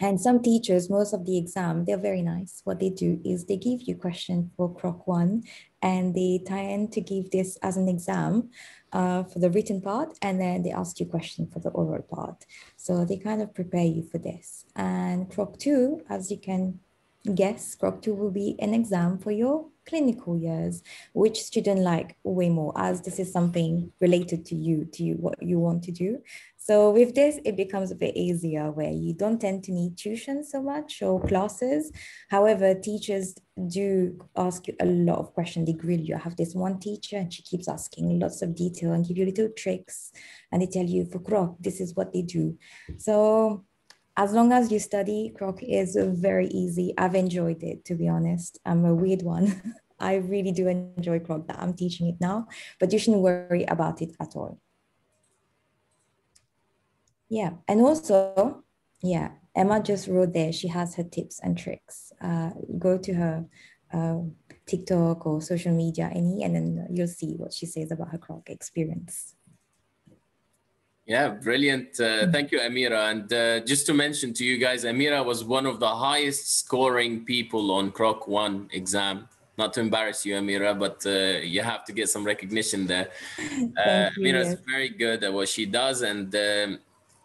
Speaker 11: And some teachers, most of the exam, they're very nice. What they do is they give you question for CROC 1 and they tend to give this as an exam uh, for the written part and then they ask you question for the oral part. So they kind of prepare you for this. And CROC 2, as you can guess, CROC 2 will be an exam for your clinical years, which student like way more as this is something related to you, to you, what you want to do. So with this, it becomes a bit easier where you don't tend to need tuition so much or classes. However, teachers do ask you a lot of questions. They grill you. I have this one teacher and she keeps asking lots of detail and give you little tricks. And they tell you for CROC, this is what they do. So as long as you study, CROC is very easy. I've enjoyed it, to be honest. I'm a weird one. I really do enjoy CROC that I'm teaching it now, but you shouldn't worry about it at all. Yeah, and also, yeah, Emma just wrote there, she has her tips and tricks. Uh, go to her uh, TikTok or social media, any, and then you'll see what she says about her CROC experience.
Speaker 1: Yeah, brilliant. Uh, thank you, Amira. And uh, just to mention to you guys, Amira was one of the highest scoring people on CROC 1 exam. Not to embarrass you, Amira, but uh, you have to get some recognition there. Uh, Amira is very good at what she does. And um,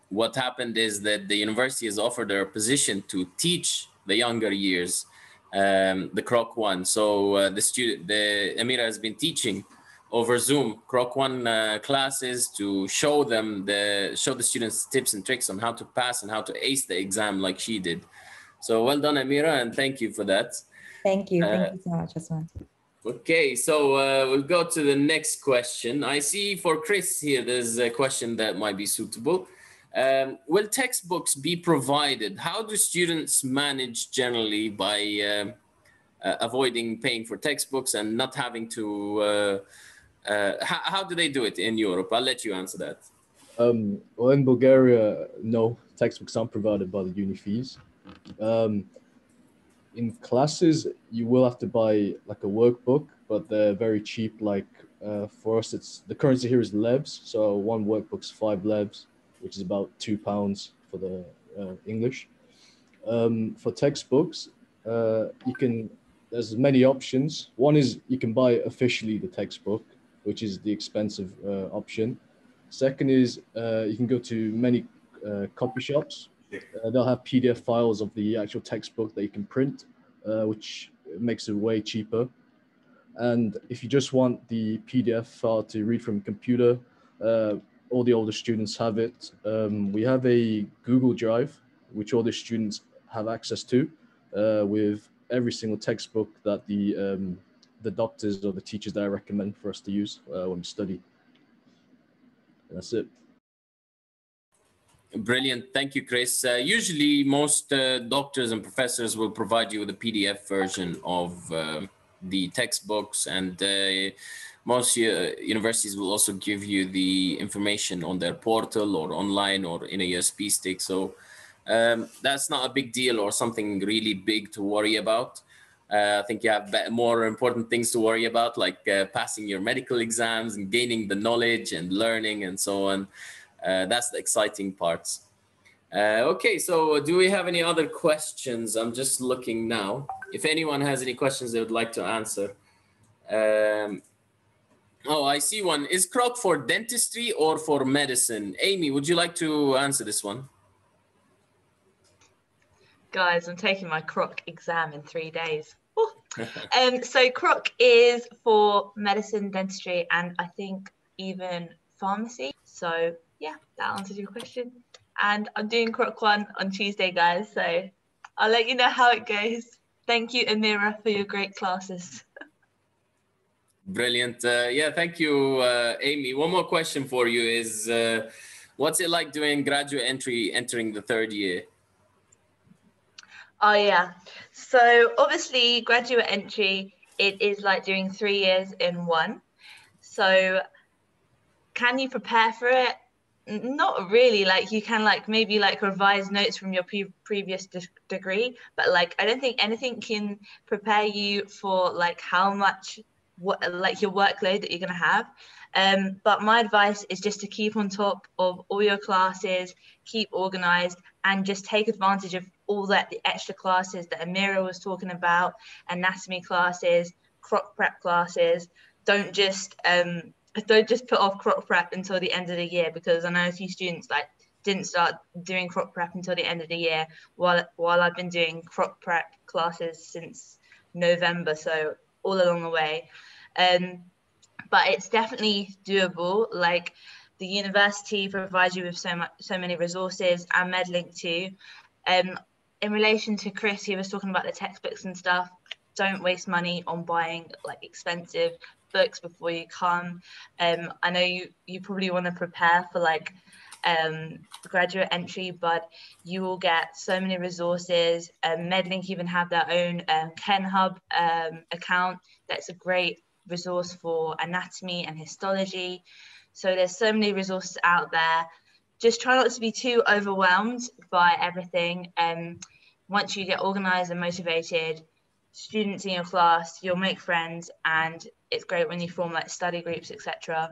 Speaker 1: what happened is that the university has offered her a position to teach the younger years, um, the CROC 1. So uh, the student, the Amira has been teaching over Zoom CROC 1 uh, classes to show them the show the students tips and tricks on how to pass and how to ace the exam like she did. So well done, Amira, and thank you for that.
Speaker 11: Thank you. Thank uh, you so much, Asman.
Speaker 1: Okay, so uh, we'll go to the next question. I see for Chris here, there's a question that might be suitable. Um, will textbooks be provided? How do students manage generally by uh, uh, avoiding paying for textbooks and not having to uh, how, how do they do it in Europe? I'll let you answer that.
Speaker 6: Um, well, in Bulgaria, no, textbooks aren't provided by the uni fees. Um, in classes, you will have to buy like a workbook, but they're very cheap. Like uh, for us, it's the currency here is lebs. So one workbook's five lebs, which is about two pounds for the uh, English. Um, for textbooks, uh, you can there's many options. One is you can buy officially the textbook, which is the expensive uh, option. Second is uh, you can go to many uh, copy shops. they'll have PDF files of the actual textbook that you can print, which makes it way cheaper. And if you just want the PDF file to read from computer, uh, all the older students have it. Um, we have a Google Drive, which all the students have access to, uh, with every single textbook that the um, the doctors or the teachers that I recommend for us to use uh, when we study. And that's it.
Speaker 1: Brilliant. Thank you, Chris. Uh, usually, most uh, doctors and professors will provide you with a PDF version of uh, the textbooks, and uh, most uh, universities will also give you the information on their portal or online or in a USB stick. So um, that's not a big deal or something really big to worry about. Uh, I think you have more important things to worry about, like uh, passing your medical exams and gaining the knowledge and learning and so on. Uh, that's the exciting parts. Uh, okay, so do we have any other questions? I'm just looking now. If anyone has any questions they would like to answer. Um, oh, I see one. Is CROC for dentistry or for medicine? Amy, would you like to answer this one?
Speaker 10: Guys, I'm taking my CROC exam in three days. Um, so Croc is for medicine, dentistry, and I think even pharmacy. So yeah, that answers your question. And I'm doing Croc one on Tuesday, guys. So I'll let you know how it goes. Thank you, Amira, for your great classes.
Speaker 1: Brilliant. Uh, yeah, thank you, uh, Amy. One more question for you is, uh, what's it like doing graduate entry entering the third year?
Speaker 10: Oh yeah. So obviously graduate entry, it is like doing three years in one. So can you prepare for it? Not really. Like you can like maybe like revise notes from your pre- previous de- degree, but like I don't think anything can prepare you for like how much what like your workload that you're going to have um, but my advice is just to keep on top of all your classes keep organized and just take advantage of all that the extra classes that amira was talking about anatomy classes KROK prep classes don't just um, don't just put off KROK prep until the end of the year because i know a few students like didn't start doing KROK prep until the end of the year while while i've been doing KROK prep classes since november so all along the way. Um, but it's definitely doable. Like the university provides you with so much, so many resources and Medlink too. Um, in relation to Chris, he was talking about the textbooks and stuff. Don't waste money on buying like expensive books before you come. Um, I know you you probably want to prepare for like um, graduate entry, but you will get so many resources. Um, Medlink even have their own um, KenHub um, account. That's a great resource for anatomy and histology. So there's so many resources out there. Just try not to be too overwhelmed by everything. Um, once you get organized and motivated, students in your class, you'll make friends, and it's great when you form like study groups, etc.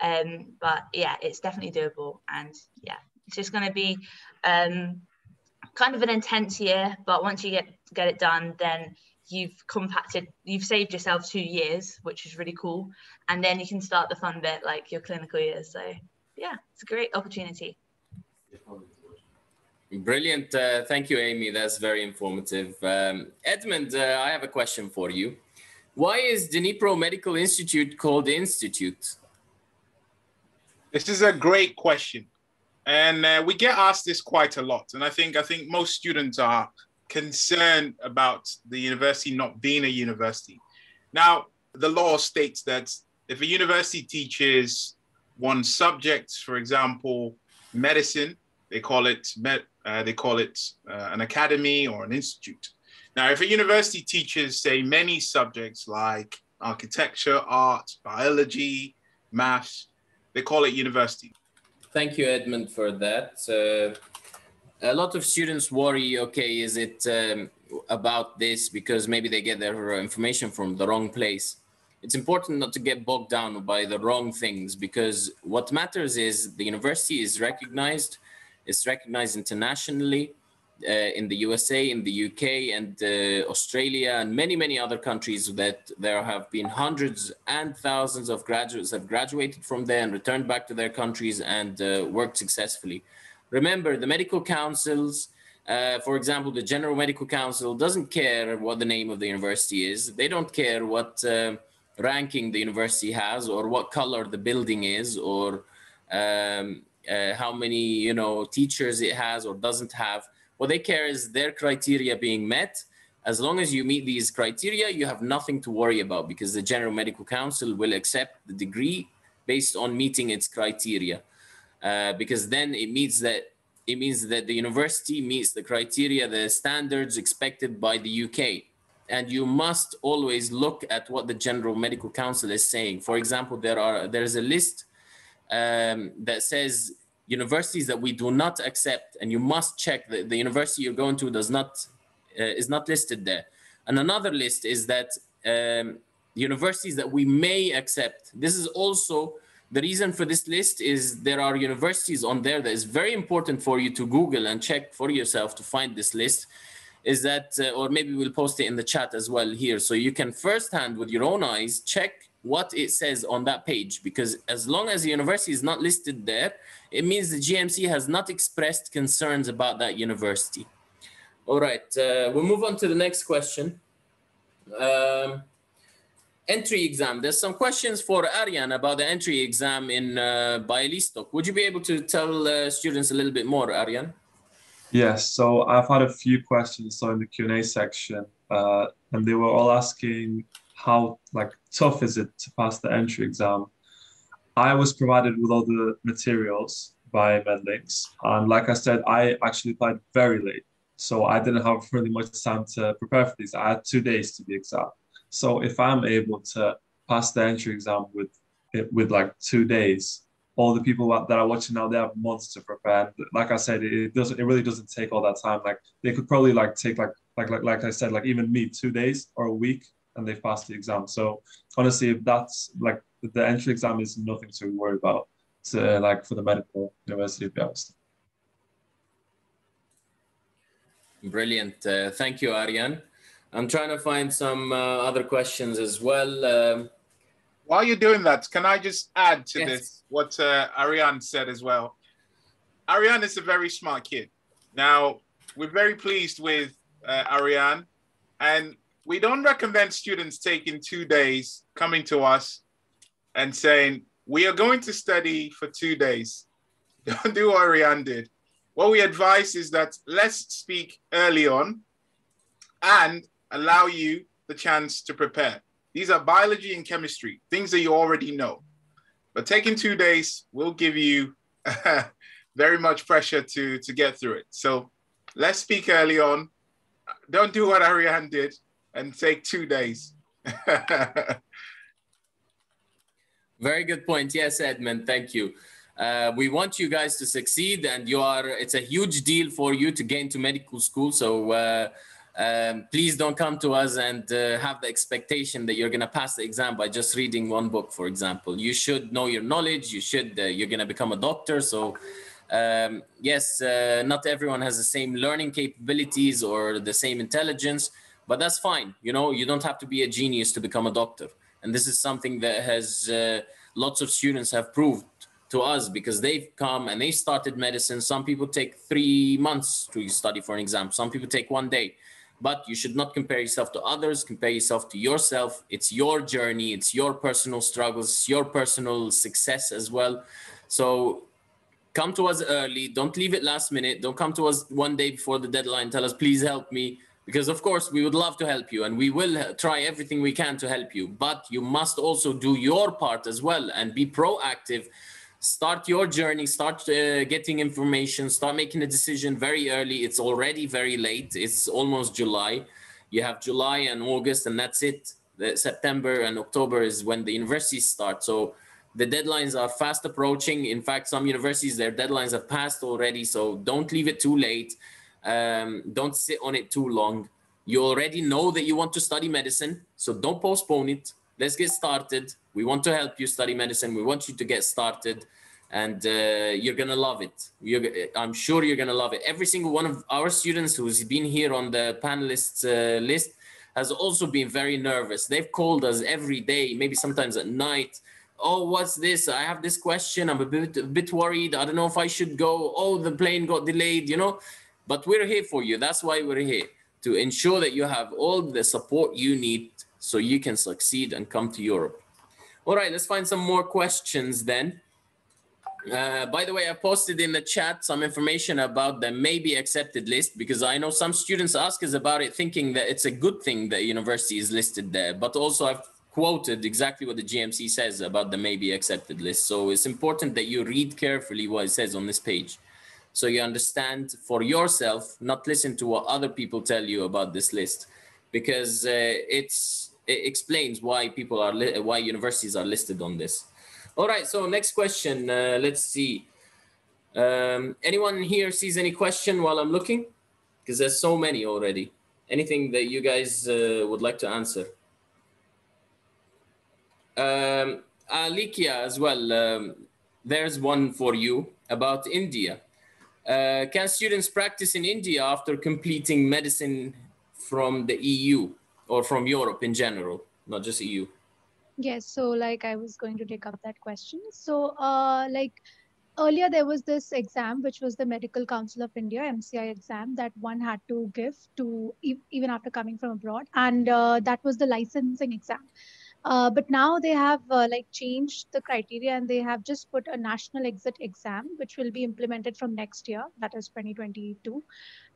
Speaker 10: Um, but yeah, it's definitely doable. And yeah, it's just going to be um, kind of an intense year. But once you get get it done, then you've compacted, you've saved yourself two years, which is really cool. And then you can start the fun bit, like your clinical years. So yeah, it's a great opportunity.
Speaker 1: Brilliant. Uh, thank you, Amy. That's very informative. Um, Edmund, uh, I have a question for you. Why is Dnipro Medical Institute called Institute?
Speaker 2: This is a great question, and uh, we get asked this quite a lot. And I think I think most students are concerned about the university not being a university. Now, the law states that if a university teaches one subject, for example, medicine, they call it med, uh, they call it uh, an academy or an institute. Now, if a university teaches, say, many subjects like architecture, art, biology, maths, they call it university.
Speaker 1: Thank you, Edmund, for that. Uh, a lot of students worry, okay, is it um, about this because maybe they get their information from the wrong place. It's important not to get bogged down by the wrong things because what matters is the university is recognized, it's recognized internationally, uh, in the USA, in the UK, and uh, Australia, and many, many other countries that there have been hundreds and thousands of graduates have graduated from there and returned back to their countries and uh, worked successfully. Remember, the medical councils, uh, for example, the General Medical Council doesn't care what the name of the university is. They don't care what uh, ranking the university has or what color the building is or um, uh, how many you know teachers it has or doesn't have what they care is their criteria being met. As long as you meet these criteria, you have nothing to worry about because the General Medical Council will accept the degree based on meeting its criteria. Uh, because then it means that it means that the university meets the criteria, the standards expected by the UK. And you must always look at what the General Medical Council is saying. For example, there are there is a list um, that says universities that we do not accept, and you must check that the university you're going to does not uh, is not listed there. And another list is that um, universities that we may accept. This is also the reason for this list is there are universities on there that is very important for you to Google and check for yourself to find this list. Is that, uh, or maybe we'll post it in the chat as well here, so you can firsthand with your own eyes check what it says on that page because as long as the university is not listed there, it means the GMC has not expressed concerns about that university. All right, uh, we'll move on to the next question. Um, entry exam. There's some questions for Aryan about the entry exam in uh, Bialystok. Would you be able to tell uh, students a little bit more, Aryan?
Speaker 8: Yes, so I've had a few questions so in the Q&A section, uh, and they were all asking how like tough is it to pass the entry exam. I was provided with all the materials by Medlinks, and like I said, I actually applied very late, so I didn't have really much time to prepare for these. I had two days to be exact. So if I'm able to pass the entry exam with with like two days, all the people that are watching now they have months to prepare. Like I said, it doesn't. It really doesn't take all that time. Like they could probably like take like like like like I said, like even me, two days or a week, and they've passed the exam. So honestly, if that's like the entry exam is nothing to worry about. To, like for the medical university of Białystok.
Speaker 1: Brilliant. Uh, thank you, Aryan. I'm trying to find some uh, other questions as well. Um,
Speaker 2: While you're doing that, can I just add to yes. this what uh, Ariane said as well? Ariane is a very smart kid. Now, we're very pleased with uh, Ariane, and we don't recommend students taking two days coming to us and saying, We are going to study for two days. Don't do what Ariane did. What we advise is that let's speak early on and allow you the chance to prepare. These are biology and chemistry, things that you already know. But taking two days will give you very much pressure to, to get through it. So let's speak early on. Don't do what Ariane did and take two days.
Speaker 1: very good point. Yes, Edmund, thank you. Uh, we want you guys to succeed and you are, it's a huge deal for you to get into medical school. So uh, um, please don't come to us and uh, have the expectation that you're going to pass the exam by just reading one book, for example. You should know your knowledge. You should, uh, you're going to become a doctor. So um, yes, uh, not everyone has the same learning capabilities or the same intelligence, but that's fine. You know, you don't have to be a genius to become a doctor. And this is something that has uh, lots of students have proved to us because they've come and they started medicine. Some people take three months to study for an exam. Some people take one day but you should not compare yourself to others compare yourself to yourself. It's your journey it's your personal struggles your personal success as well. So come to us early don't leave it last minute don't come to us one day before the deadline tell us please help me because of course we would love to help you and we will try everything we can to help you but you must also do your part as well and be proactive start your journey start uh, getting information start making a decision very early. It's already very late. It's almost july. You have july and august and that's it. The september and october is when the universities start. So the deadlines are fast approaching. In fact some universities their deadlines have passed already so don't leave it too late. Um, don't sit on it too long. You already know that you want to study medicine so don't postpone it. Let's get started. We want to help you study medicine. We want you to get started and uh, you're to love it. You're, I'm sure you're to love it. Every single one of our students who's been here on the panelists uh, list has also been very nervous. They've called us every day, maybe sometimes at night. Oh, what's this? I have this question. I'm a bit, a bit worried. I don't know if I should go. Oh, the plane got delayed, you know. But we're here for you. That's why we're here to ensure that you have all the support you need so you can succeed and come to Europe. All right, let's find some more questions then. Uh, by the way, I posted in the chat some information about the maybe accepted list because I know some students ask us about it thinking that it's a good thing that university is listed there, but also I've quoted exactly what the GMC says about the maybe accepted list. So it's important that you read carefully what it says on this page. So you understand for yourself, not listen to what other people tell you about this list because uh, it's, it explains why people are, why universities are listed on this. All right, so next question. Uh, let's see. Um, anyone here sees any question while I'm looking? Because there's so many already. Anything that you guys uh, would like to answer? Um, Alikia as well. Um, there's one for you about India. Uh, can students practice in India after completing medicine from the EU or from Europe in general, not just EU?
Speaker 4: Yes, so like I was going to take up that question. So uh, like earlier there was this exam which was the medical council of india mci exam that one had to give to even after coming from abroad. And uh, that was the licensing exam. Uh, but now they have uh, like changed the criteria and they have just put a national exit exam which will be implemented from next year that is 2022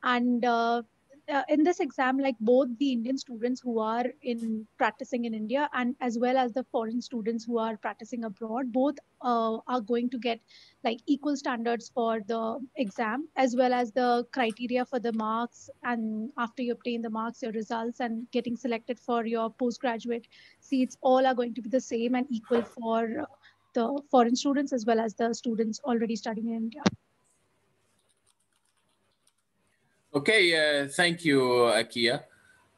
Speaker 4: and uh, uh, in this exam, like both the Indian students who are in practicing in India and as well as the foreign students who are practicing abroad, both uh, are going to get like equal standards for the exam as well as the criteria for the marks. And after you obtain the marks, your results and getting selected for your postgraduate seats, all are going to be the same and equal for the foreign students as well as the students already studying in India.
Speaker 1: Okay, uh, thank you, Akia.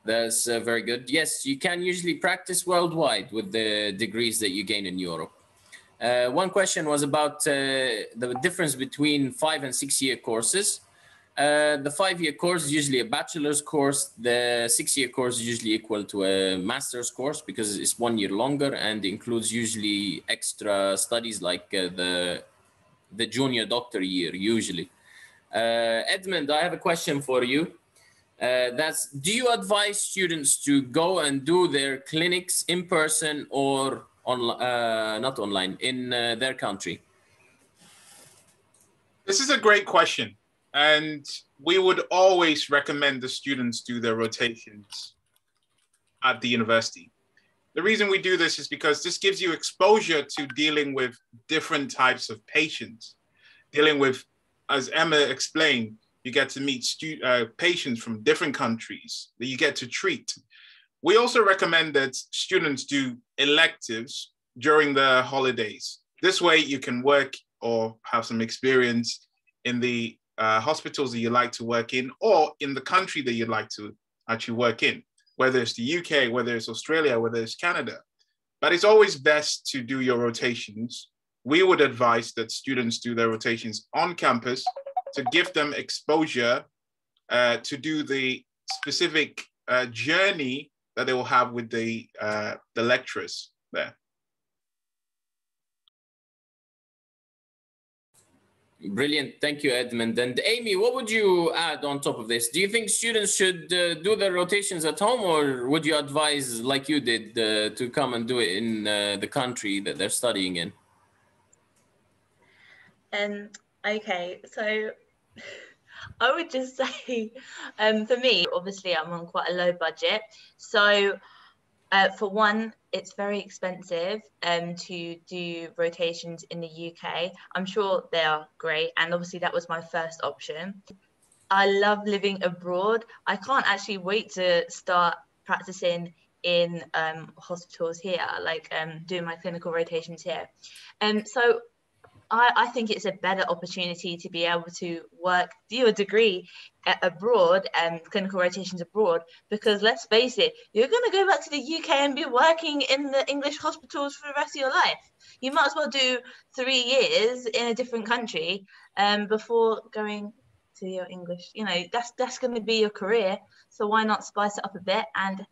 Speaker 1: That's uh, very good. Yes, you can usually practice worldwide with the degrees that you gain in Europe. Uh, one question was about uh, the difference between five and six year courses. Uh, the five year course is usually a bachelor's course. The six year course is usually equal to a master's course because it's one year longer and includes usually extra studies like uh, the, the junior doctor year usually. Uh, Edmund, I have a question for you. Uh, that's do you advise students to go and do their clinics in person or on uh, not online in their country?
Speaker 2: This is a great question, and we would always recommend the students do their rotations at the university. The reason we do this is because this gives you exposure to dealing with different types of patients, dealing with as Emma explained, you get to meet stu- uh, patients from different countries that you get to treat. We also recommend that students do electives during the holidays. This way, you can work or have some experience in the uh, hospitals that you like to work in or in the country that you'd like to actually work in, whether it's the UK, whether it's Australia, whether it's Canada. But it's always best to do your rotations we would advise that students do their rotations on campus to give them exposure uh, to do the specific uh, journey that they will have with the, uh, the lecturers there.
Speaker 1: Brilliant. Thank you, Edmund. And Amy, what would you add on top of this? Do you think students should uh, do their rotations at home or would you advise, like you did, uh, to come and do it in uh, the country that they're studying in?
Speaker 10: Um, okay, so I would just say, um, for me, obviously, I'm on quite a low budget. So, uh, for one, it's very expensive um, to do rotations in the UK. I'm sure they are great. And obviously, that was my first option. I love living abroad. I can't actually wait to start practicing in um, hospitals here, like um, doing my clinical rotations here. Um, so I, I think it's a better opportunity to be able to work, do a degree abroad and um, clinical rotations abroad, because let's face it, you're going to go back to the UK and be working in the English hospitals for the rest of your life. You might as well do three years in a different country um, before going to your English. You know, that's that's going to be your career. So why not spice it up a bit and,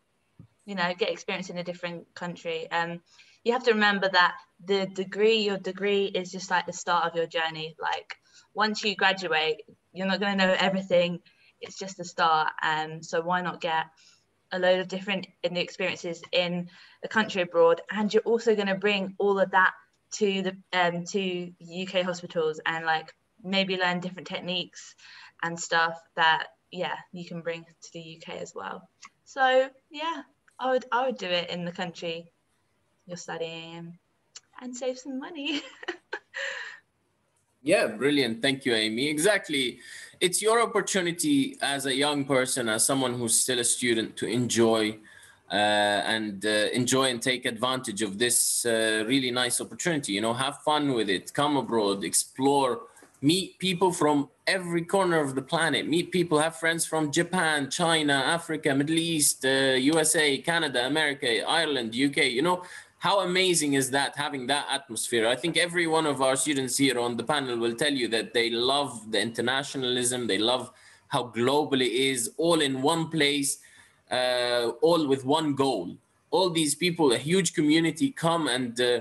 Speaker 10: you know, get experience in a different country? Um, you have to remember that the degree, your degree is just like the start of your journey. Like once you graduate, you're not going to know everything. It's just the start. And um, so why not get a load of different in the experiences in the country abroad? And you're also going to bring all of that to the um, to UK hospitals and like maybe learn different techniques and stuff that yeah you can bring to the UK as well. So yeah, I would I would do it in the country you're studying and save some money.
Speaker 1: yeah, brilliant. Thank you, Amy. Exactly. It's your opportunity as a young person, as someone who's still a student, to enjoy uh, and uh, enjoy and take advantage of this uh, really nice opportunity. You know, have fun with it, come abroad, explore, meet people from every corner of the planet, meet people, have friends from Japan, China, Africa, Middle East, USA, uh, Canada, America, Ireland, UK. You know, how amazing is that having that atmosphere? I think every one of our students here on the panel will tell you that they love the internationalism they love how global it is all in one place uh, all with one goal. All these people a huge community come and uh,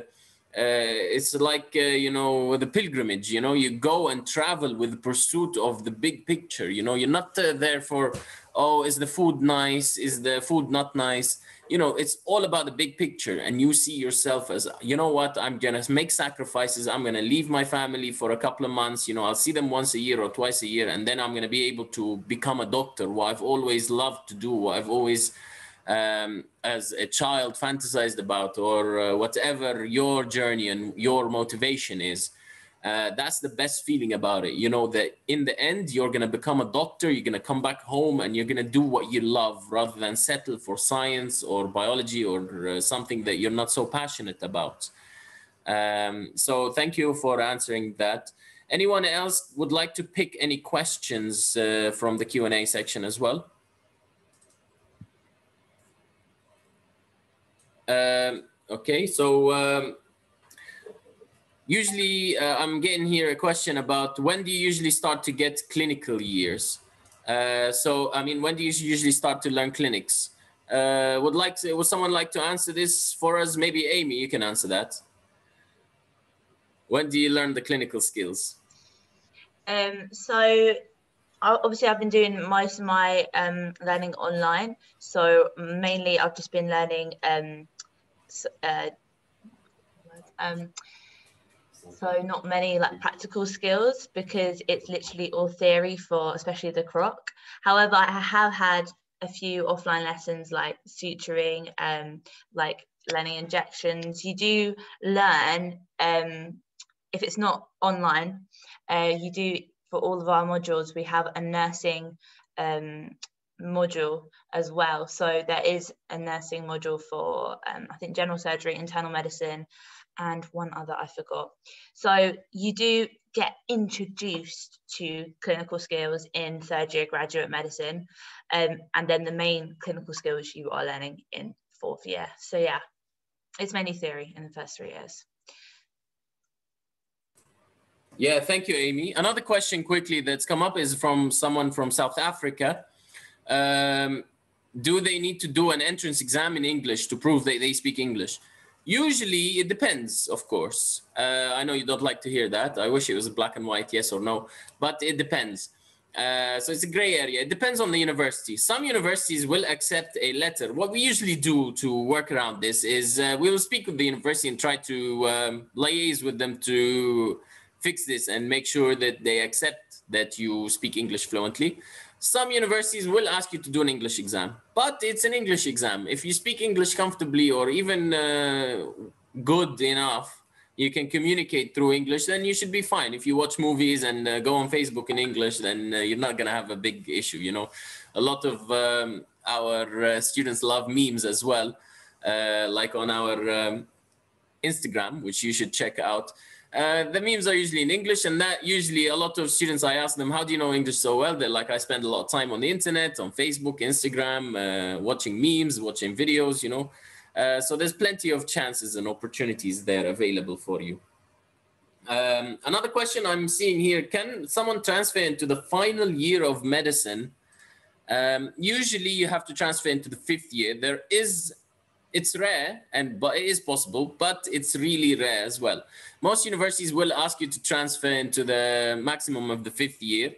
Speaker 1: it's like uh, you know the pilgrimage you know you go and travel with the pursuit of the big picture you know you're not uh, there for oh is the food nice is the food not nice? You know it's all about the big picture and you see yourself as you know what i'm gonna make sacrifices i'm gonna leave my family for a couple of months you know i'll see them once a year or twice a year and then i'm gonna be able to become a doctor what i've always loved to do what i've always um, as a child fantasized about or uh, whatever your journey and your motivation is uh, that's the best feeling about it. You know that in the end you're going to become a doctor you're going to come back home and you're going to do what you love rather than settle for science or biology or uh, something that you're not so passionate about. Um, so thank you for answering that. Anyone else would like to pick any questions uh, from the q&a section as well Um, okay, so um, usually uh, I'm getting here a question about when do you usually start to get clinical years? Uh, so, I mean, when do you usually start to learn clinics? Uh, would like to, would someone like to answer this for us? Maybe Amy, you can answer that. When do you learn the clinical skills?
Speaker 10: Um, so obviously I've been doing most of my um, learning online. So mainly I've just been learning um, uh, um, so not many like practical skills because it's literally all theory for especially the KROK. However, I have had a few offline lessons like suturing, um, like learning injections. You do learn um, if it's not online. Uh, you do for all of our modules. We have a nursing um, module as well. So there is a nursing module for, um, I think, general surgery, internal medicine, and one other I forgot. So you do get introduced to clinical skills in third year graduate medicine, um, and then the main clinical skills you are learning in fourth year. So yeah, it's mainly theory in the first three years.
Speaker 1: Yeah, thank you, Amy. Another question quickly that's come up is from someone from South Africa um, do they need to do an entrance exam in English to prove that they speak English? Usually, it depends, of course. Uh, I know you don't like to hear that. I wish it was a black and white, yes or no, but it depends. Uh, so it's a gray area. It depends on the university. Some universities will accept a letter. What we usually do to work around this is uh, we will speak with the university and try to um, liaise with them to fix this and make sure that they accept that you speak English fluently. Some universities will ask you to do an English exam, but it's an English exam. If you speak English comfortably or even uh, good enough, you can communicate through English, then you should be fine. If you watch movies and uh, go on Facebook in English, then uh, you're not going to have a big issue. You know, a lot of um, our uh, students love memes as well, uh, like on our um, Instagram, which you should check out. Uh, the memes are usually in English, and that usually a lot of students, I ask them, How do you know English so well? They're like, I spend a lot of time on the internet, on Facebook, Instagram, uh, watching memes, watching videos, you know. Uh, so there's plenty of chances and opportunities there available for you. Um, another question I'm seeing here Can someone transfer into the final year of medicine? Um, usually you have to transfer into the fifth year. There is it's rare and but it is possible but it's really rare as well. Most universities will ask you to transfer into the maximum of the fifth year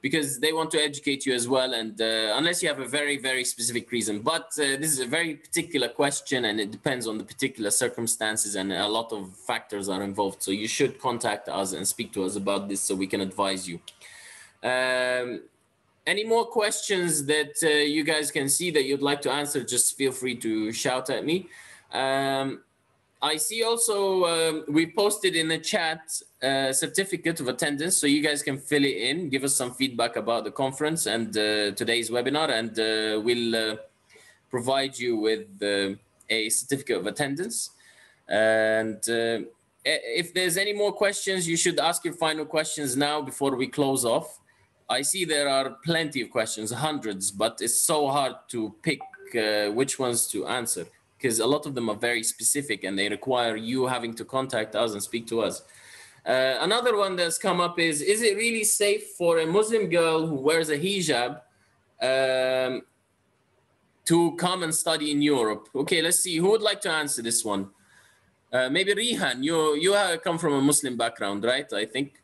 Speaker 1: because they want to educate you as well and uh, unless you have a very very specific reason. But uh, this is a very particular question and it depends on the particular circumstances and a lot of factors are involved. So you should contact us and speak to us about this so we can advise you. Um, any more questions that uh, you guys can see that you'd like to answer, just feel free to shout at me. Um, I see also um, we posted in the chat a certificate of attendance, so you guys can fill it in, give us some feedback about the conference and uh, today's webinar, and uh, we'll uh, provide you with uh, a certificate of attendance. And uh, if there's any more questions, you should ask your final questions now before we close off. I see there are plenty of questions, hundreds, but it's so hard to pick uh, which ones to answer because a lot of them are very specific and they require you having to contact us and speak to us. Uh, another one that's come up is Is it really safe for a Muslim girl who wears a hijab um, to come and study in Europe? Okay, let's see. Who would like to answer this one? Uh, maybe Rihan, you you come from a Muslim background, right? I think.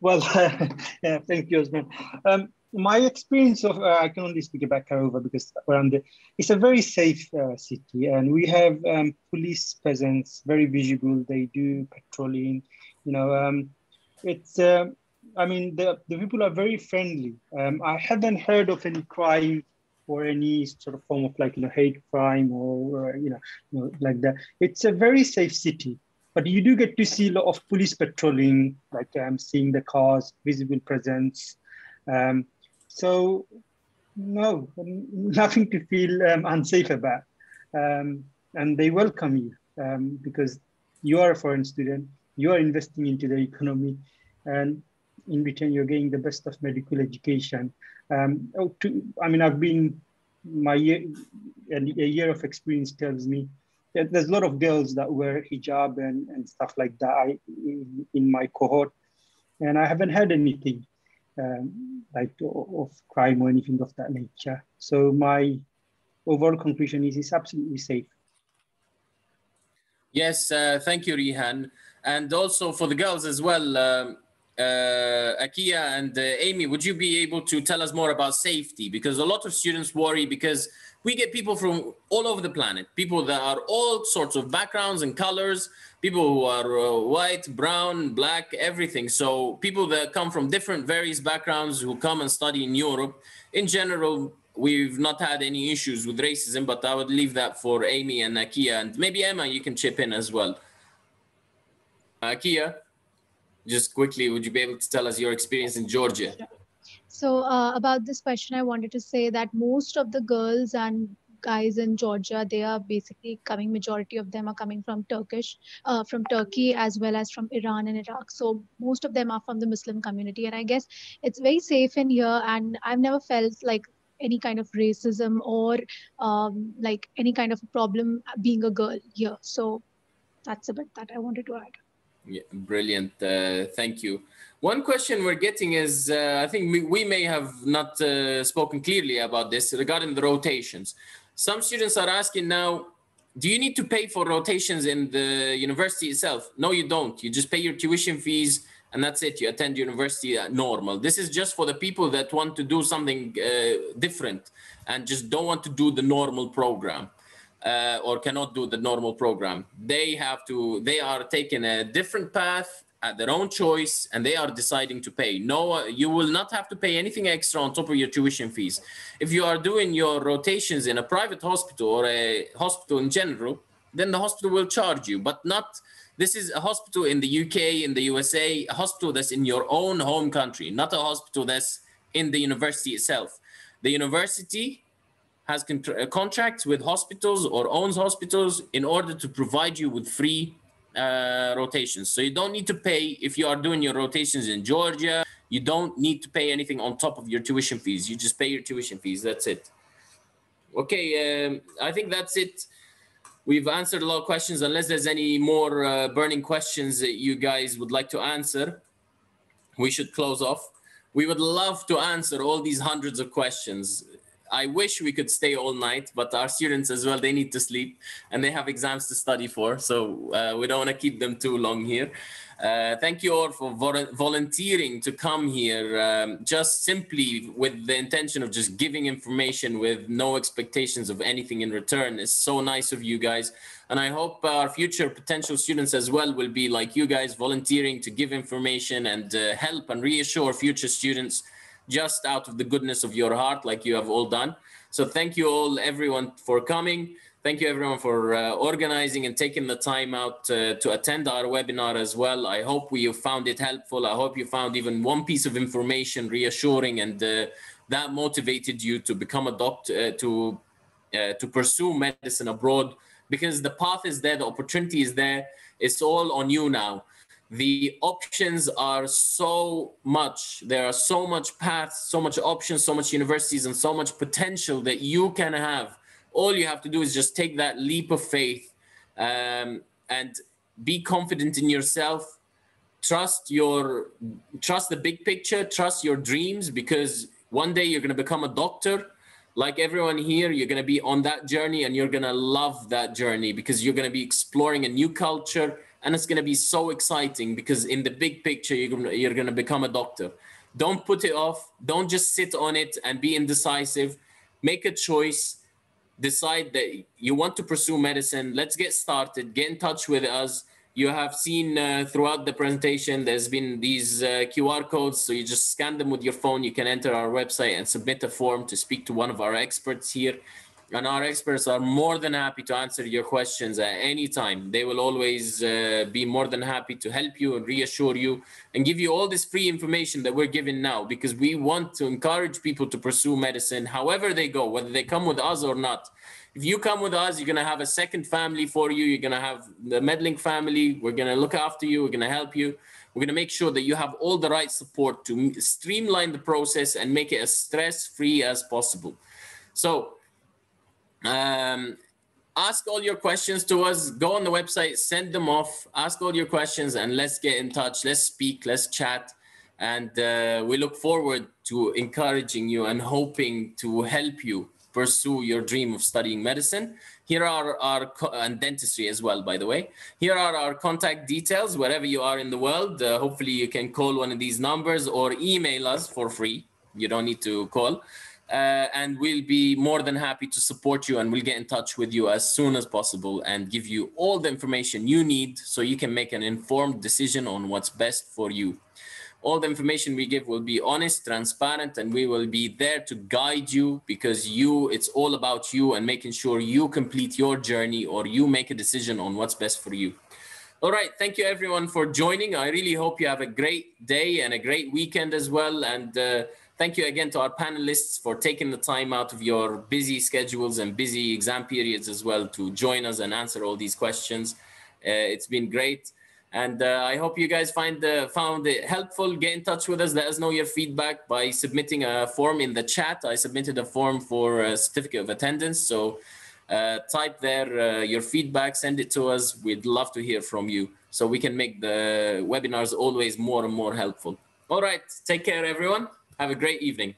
Speaker 5: Well, yeah, thank you, Osman. Um, my experience of uh, I can only speak about Craiova because the, it's a very safe uh, city, and we have um, police presence, very visible. They do patrolling. You know, um, it's. Uh, I mean, the the people are very friendly. Um, I haven't heard of any crime or any sort of form of like you know hate crime or, you, know, you know like that. It's a very safe city but you do get to see a lot of police patrolling, like um, seeing the cars, visible presence. Um, so no, nothing to feel um, unsafe about. Um, and they welcome you um, because you are a foreign student, you are investing into the economy, and in return, you're getting the best of medical education. Um, oh, to, I mean, I've been, my year, a year of experience tells me there's a lot of girls that wear hijab and, and stuff like that I, in, in my cohort, and I haven't had anything um, like of crime or anything of that nature. So my overall conclusion is it's absolutely safe.
Speaker 1: Yes, uh, thank you, Rihan. And also for the girls as well, um, uh, Akia and uh, Amy, would you be able to tell us more about safety? Because a lot of students worry because we get people from all over the planet, people that are all sorts of backgrounds and colors, people who are uh, white, brown, black, everything. So people that come from different various backgrounds who come and study in Europe. In general, we've not had any issues with racism, but I would leave that for Amy and Akia, and maybe Emma, you can chip in as well. Akia, just quickly, would you be able to tell us your experience in Georgia?
Speaker 4: So uh, about this question, I wanted to say that most of the girls and guys in Georgia, they are basically coming, majority of them are coming from Turkish, uh, from Turkey as well as from Iran and Iraq. So most of them are from the Muslim community. And I guess it's very safe in here. And I've never felt like any kind of racism or um, like any kind of problem being a girl here. So that's a bit that I wanted to add.
Speaker 1: Yeah, brilliant. Uh, thank you. One question we're getting is, uh, I think we, we, may have not uh, spoken clearly about this regarding the rotations. Some students are asking now, do you need to pay for rotations in the university itself? No, you don't. You just pay your tuition fees and that's it. You attend university normal. This is just for the people that want to do something uh, different and just don't want to do the normal program. Uh, or cannot do the normal program. They have to, they are taking a different path at their own choice and they are deciding to pay. No, you will not have to pay anything extra on top of your tuition fees. If you are doing your rotations in a private hospital or a hospital in general, then the hospital will charge you, but not. This is a hospital in the UK, in the USA, a hospital that's in your own home country, not a hospital that's in the university itself. The university has contracts with hospitals or owns hospitals in order to provide you with free uh, rotations. So you don't need to pay if you are doing your rotations in Georgia. You don't need to pay anything on top of your tuition fees. You just pay your tuition fees. That's it. Okay, um, I think that's it. We've answered a lot of questions. Unless there's any more uh, burning questions that you guys would like to answer, we should close off. We would love to answer all these hundreds of questions. I wish we could stay all night, but our students as well, they need to sleep and they have exams to study for. So uh, we don't want to keep them too long here. Uh, thank you all for volunteering to come here um, just simply with the intention of just giving information with no expectations of anything in return. It's so nice of you guys. And I hope our future potential students as well will be like you guys volunteering to give information and uh, help and reassure future students just out of the goodness of your heart, like you have all done. So thank you all, everyone, for coming. Thank you, everyone, for uh, organizing and taking the time out uh, to attend our webinar as well. I hope we found it helpful. I hope you found even one piece of information reassuring and uh, that motivated you to become a doctor, uh, to, uh, to pursue medicine abroad because the path is there, the opportunity is there. It's all on you now the options are so much. There are so much paths so much options so much universities and so much potential that you can have. All you have to do is just take that leap of faith um, and be confident in yourself. Trust your trust the big picture. Trust your dreams because one day you're going to become a doctor. Like everyone here, you're going to be on that journey and you're going to love that journey because you're going to be exploring a new culture and it's going to be so exciting because in the big picture, you're to, you're to become a doctor. Don't put it off. Don't just sit on it and be indecisive. Make a choice. Decide that you want to pursue medicine. Let's get started. Get in touch with us you have seen uh, throughout the presentation, there's been these uh, QR codes. So you just scan them with your phone. You can enter our website and submit a form to speak to one of our experts here. And our experts are more than happy to answer your questions at any time. They will always uh, be more than happy to help you and reassure you and give you all this free information that we're giving now because we want to encourage people to pursue medicine however they go, whether they come with us or not if you come with us, you're going to have a second family for you. You're going to have the Medlink family. We're going to look after you. We're going to help you. We're going to make sure that you have all the right support to streamline the process and make it as stress-free as possible. So um, ask all your questions to us. Go on the website, send them off, ask all your questions, and let's get in touch. Let's speak, let's chat. And uh, we look forward to encouraging you and hoping to help you pursue your dream of studying medicine. Here are our, and dentistry as well, by the way. Here are our contact details wherever you are in the world. Uh, hopefully you can call one of these numbers or email us for free. You don't need to call. Uh, and we'll be more than happy to support you and we'll get in touch with you as soon as possible and give you all the information you need so you can make an informed decision on what's best for you. All the information we give will be honest, transparent, and we will be there to guide you because you, it's all about you and making sure you complete your journey or you make a decision on what's best for you. All right. Thank you everyone for joining. I really hope you have a great day and a great weekend as well. And uh, thank you again to our panelists for taking the time out of your busy schedules and busy exam periods as well to join us and answer all these questions. Uh, it's been great. And uh, I hope you guys find uh, found it helpful. Get in touch with us. Let us know your feedback by submitting a form in the chat. I submitted a form for a certificate of attendance. So uh, type there uh, your feedback, send it to us. We'd love to hear from you so we can make the webinars always more and more helpful. All right. Take care, everyone. Have a great evening.